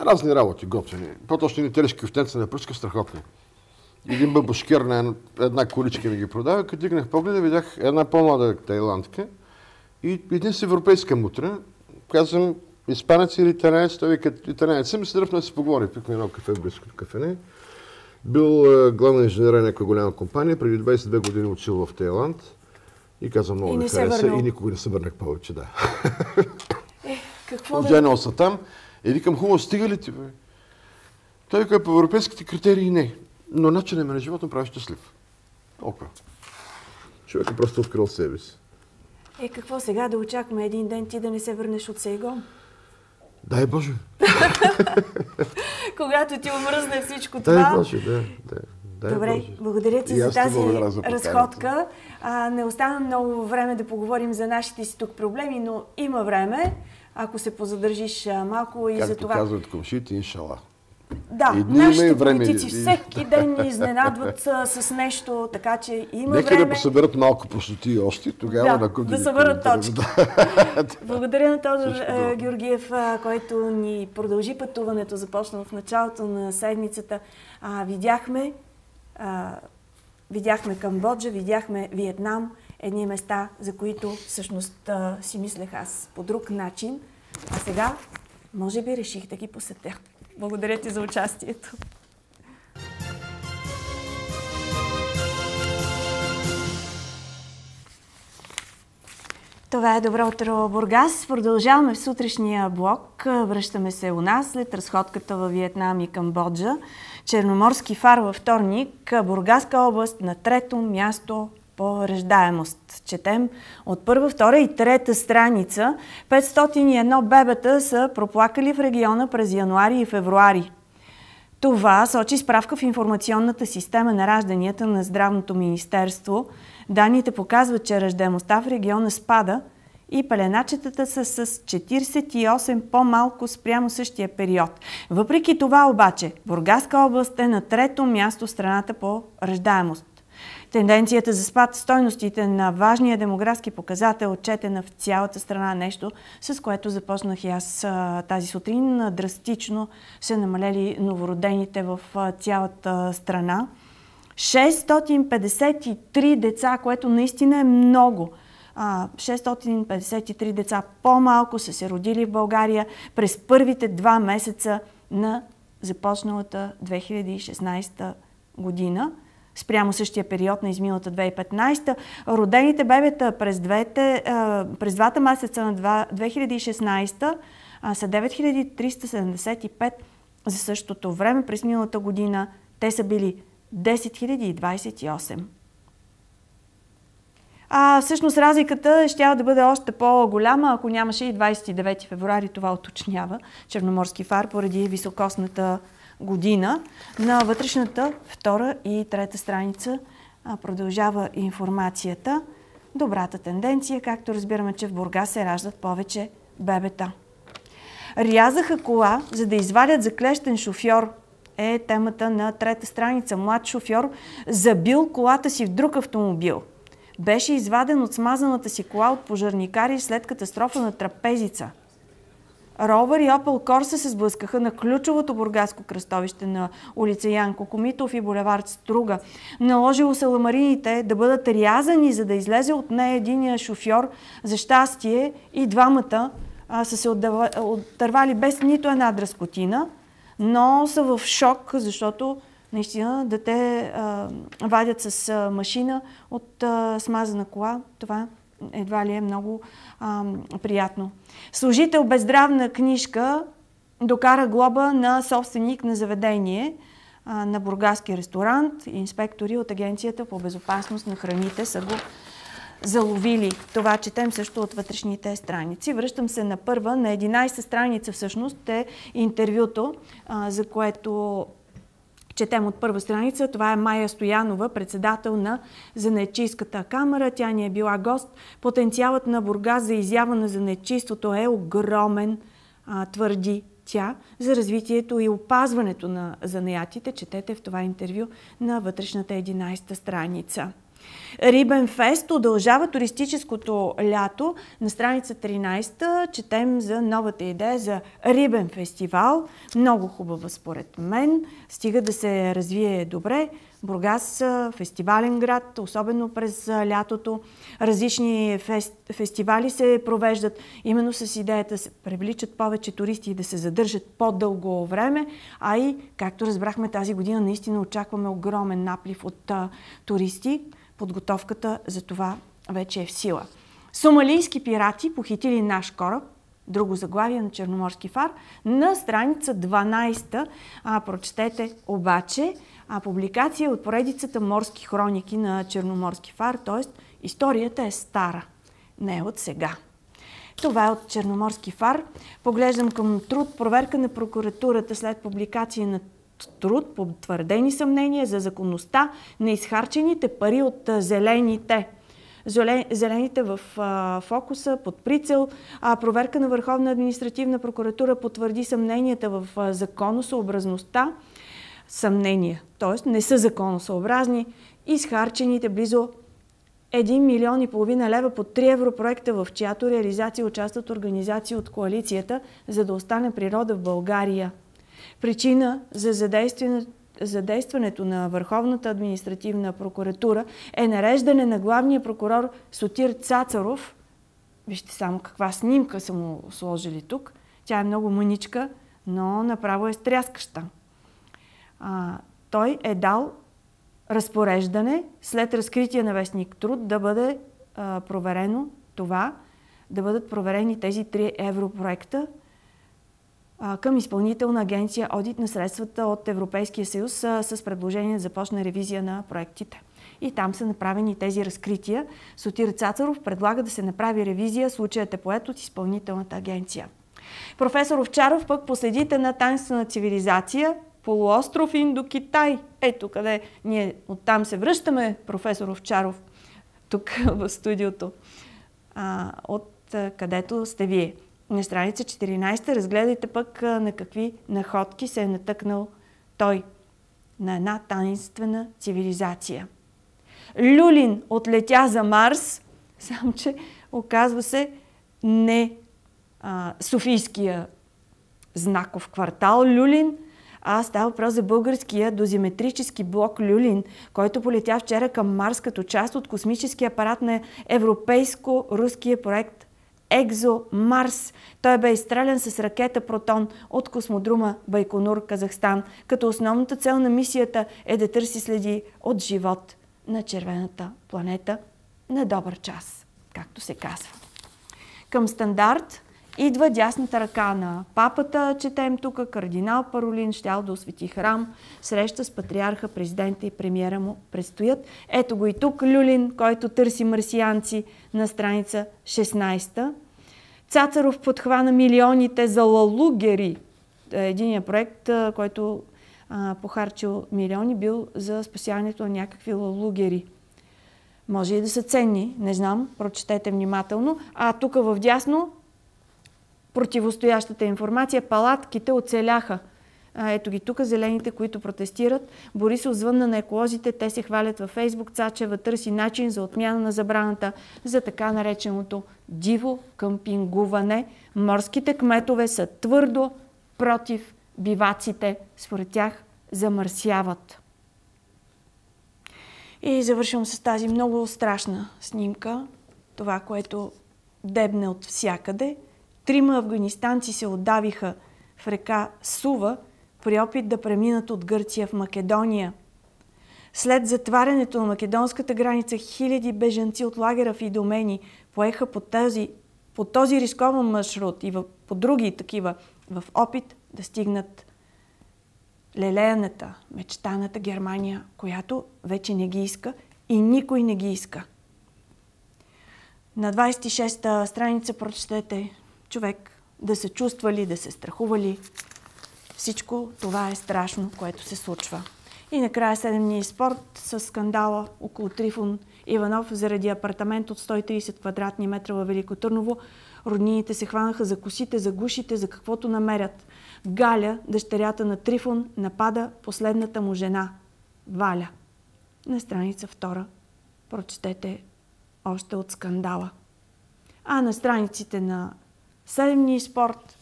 разни работи, готвени. По-точно ни телешки в на пръчка, страхотни. Един бабушкер на една- количка ми ги продава, като дигнах погледа, видях една по-млада тайландка и един с европейска мутра. Казвам, испанец или италянец, той вика, италянец съм се дръпна да се поговори. Пихме едно кафе близко до кафене. Бил е, главен инженер на някаква голяма компания, преди 22 години учил в Тайланд и каза много И ми хареса и никога не се върнах повече, да. Какво да... са там. И викам, хубаво, стига ли ти, бе? Той вика, по европейските критерии не. Но начинът ми на живота прави щастлив. Толкова. Човек е просто открил себе си. Е, какво сега да очакваме един ден ти да не се върнеш от Сейгон? Дай Боже. Когато ти омръзне всичко това. Дай Боже, да. да. Дай Добре, Боже. благодаря ти за тази за разходка. А, не остана много време да поговорим за нашите си тук проблеми, но има време, ако се позадържиш малко и Както за това. Както казват комшите, иншала. Да, и нашите време. политици всеки ден ни изненадват с, с нещо, така че има Нека време. Нека да посъберат малко простоти още, тогава да, на да, да съберат точки. Благодаря на Тодор Георгиев, който ни продължи пътуването, започна в началото на седмицата. А, видяхме, а, видяхме Камбоджа, видяхме Виетнам, едни места, за които всъщност си мислех аз по друг начин. А сега, може би, реших да ги посетя. Благодаря ти за участието. Това е Добро утро, Бургас. Продължаваме в сутрешния блок. Връщаме се у нас след разходката във Виетнам и Камбоджа. Черноморски фар във вторник. Бургаска област на трето място по ръждаемост. Четем от първа, втора и трета страница. 501 бебета са проплакали в региона през януари и февруари. Това сочи справка в информационната система на ражданията на Здравното министерство. Данните показват, че ръждаемостта в региона спада и пеленачетата са с 48 по-малко спрямо същия период. Въпреки това обаче, Бургаска област е на трето място в страната по ръждаемост. Тенденцията за спад стойностите на важния демографски показател отчетена в цялата страна нещо, с което започнах и аз тази сутрин. Драстично се намалели новородените в цялата страна. 653 деца, което наистина е много. 653 деца по-малко са се родили в България през първите два месеца на започналата 2016 година спрямо същия период на изминалата 2015. Родените бебета през, двете, през двата месеца на 2016 са 9375. За същото време през миналата година те са били 10 028. А всъщност разликата ще да бъде още по-голяма, ако нямаше и 29 февруари, това уточнява Черноморски фар, поради високосната година. На вътрешната втора и трета страница продължава информацията. Добрата тенденция, както разбираме, че в Бурга се раждат повече бебета. Рязаха кола, за да извадят заклещен шофьор е темата на трета страница. Млад шофьор забил колата си в друг автомобил. Беше изваден от смазаната си кола от пожарникари след катастрофа на трапезица – Ровър и Опел Корса се сблъскаха на ключовото бургаско кръстовище на улица Янко Комитов и булевард Струга. Наложило се ламарините да бъдат рязани, за да излезе от нея единия шофьор. За щастие и двамата а, са се отървали без нито една дръскотина, но са в шок, защото наистина да те а, вадят с машина от а, смазана кола. Това едва ли е много а, приятно. Служител без здравна книжка докара глоба на собственик на заведение а, на бургаски ресторант. Инспектори от Агенцията по безопасност на храните са го заловили. Това четем също от вътрешните страници. Връщам се на първа, на 11 страница всъщност е интервюто, а, за което Четем от първа страница. Това е Майя Стоянова, председател на Занечийската камера. Тя ни е била гост. Потенциалът на Бургас за изява на занечийството е огромен, твърди тя, за развитието и опазването на занаятите. Четете в това интервю на вътрешната 11 страница. Рибен фест удължава туристическото лято. На страница 13 четем за новата идея за Рибен фестивал. Много хубава според мен. Стига да се развие добре. Бургас фестивален град, особено през лятото. Различни фестивали се провеждат именно с идеята да се привличат повече туристи и да се задържат по-дълго време. А и, както разбрахме тази година, наистина очакваме огромен наплив от туристи подготовката за това вече е в сила. Сомалийски пирати похитили наш кораб друго заглавие на Черноморски фар. На страница 12 а, прочетете обаче а, публикация от поредицата Морски хроники на Черноморски фар, т.е. историята е стара, не е от сега. Това е от Черноморски фар. Поглеждам към труд, проверка на прокуратурата след публикация на труд, потвърдени съмнения за законността на изхарчените пари от зелените зелените в а, фокуса, под прицел. А, проверка на Върховна административна прокуратура потвърди съмненията в а, законосъобразността. Съмнения, т.е. не са законосъобразни. Изхарчените близо 1 милион и половина лева по 3 европроекта, в чиято реализация участват организации от коалицията, за да остане природа в България. Причина за задействането задействането на Върховната административна прокуратура е нареждане на главния прокурор Сотир Цацаров. Вижте само каква снимка са му сложили тук. Тя е много мъничка, но направо е стряскаща. А, той е дал разпореждане след разкритие на Вестник Труд да бъде а, проверено това, да бъдат проверени тези три европроекта, към изпълнителна агенция Одит на средствата от Европейския съюз с предложение да започне ревизия на проектите. И там са направени тези разкрития. Сотир Цацаров предлага да се направи ревизия, случаят е поет от изпълнителната агенция. Професор Овчаров пък последите на таинствена цивилизация, полуостров Индокитай. Ето къде ние оттам се връщаме, професор Овчаров, тук в студиото, а, от където сте вие на страница 14 разгледайте пък на какви находки се е натъкнал той на една таинствена цивилизация. Люлин отлетя за Марс, само че оказва се не а, Софийския знаков квартал Люлин, а става въпрос за българския дозиметрически блок Люлин, който полетя вчера към Марс като част от космическия апарат на европейско-руския проект Екзо Марс. Той бе изстрелян с ракета Протон от космодрума Байконур, Казахстан, като основната цел на мисията е да търси следи от живот на червената планета на добър час, както се казва. Към стандарт идва дясната ръка на папата, четем тук, кардинал Паролин, щял да освети храм, среща с патриарха, президента и премиера му предстоят. Ето го и тук Люлин, който търси марсианци на страница 16. Цацаров подхвана милионите за лалугери. Е, единият проект, който а, похарчил милиони, бил за спасяването на някакви лалугери. Може и да са ценни, не знам, прочетете внимателно. А тук в дясно противостоящата информация, палатките оцеляха – ето ги тук, зелените, които протестират. Борисов звънна на еколозите, те се хвалят във Фейсбук. Цачева търси начин за отмяна на забраната за така нареченото диво къмпингуване. Морските кметове са твърдо против биваците. Според тях замърсяват. И завършвам с тази много страшна снимка. Това, което дебне от всякъде. Трима афганистанци се отдавиха в река Сува – при опит да преминат от Гърция в Македония. След затварянето на македонската граница, хиляди бежанци от лагера в Идомени поеха по този, по този рискован маршрут и в, по други такива в опит да стигнат лелеяната, мечтаната Германия, която вече не ги иска и никой не ги иска. На 26-та страница прочетете човек да се чувства ли, да се страхува ли, всичко това е страшно, което се случва. И накрая 7 дни спорт с скандала около Трифон Иванов заради апартамент от 130 квадратни метра във Велико Търново. Роднините се хванаха за косите, за гушите, за каквото намерят. Галя, дъщерята на Трифон, напада последната му жена, Валя. На страница 2 прочетете още от скандала. А на страниците на 7 дни спорт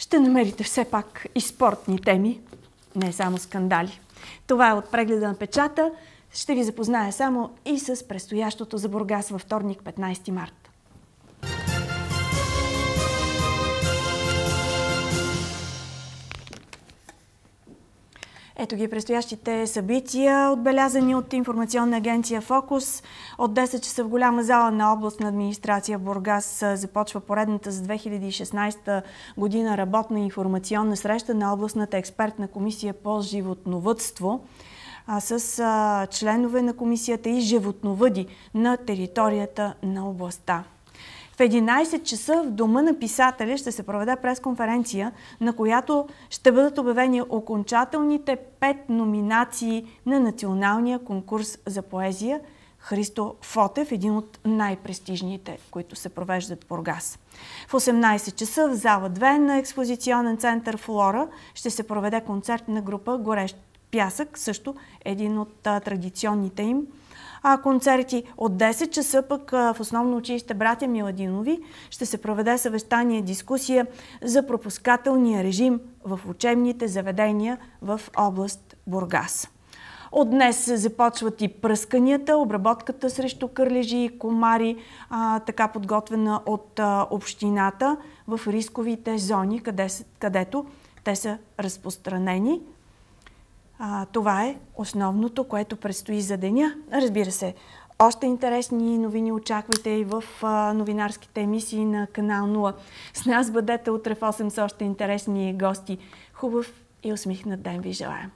ще намерите все пак и спортни теми, не само скандали. Това е от прегледа на печата. Ще ви запозная само и с предстоящото за Бургас във вторник, 15 март. Ето ги предстоящите събития, отбелязани от информационна агенция Фокус. От 10 часа в голяма зала на областна администрация Бургас започва поредната за 2016 година работна информационна среща на областната експертна комисия по животновътство с членове на комисията и животновъди на територията на областта. В 11 часа в Дома на писателя ще се проведе пресконференция, на която ще бъдат обявени окончателните пет номинации на националния конкурс за поезия Христо Фотев, един от най-престижните, които се провеждат в Бургас. В 18 часа в зала 2 на експозиционен център Флора ще се проведе концерт на група Горещ пясък, също един от традиционните им а, концерти. От 10 часа пък в основно училище Братя Миладинови ще се проведе съвещание дискусия за пропускателния режим в учебните заведения в област Бургас. От днес започват и пръсканията, обработката срещу кърлежи и комари, а, така подготвена от а, общината в рисковите зони, къде, където те са разпространени. А, това е основното, което предстои за деня. Разбира се, още интересни новини очаквайте и в а, новинарските емисии на канал 0. С нас бъдете утре в 8 с още интересни гости. Хубав и усмихнат ден ви желая!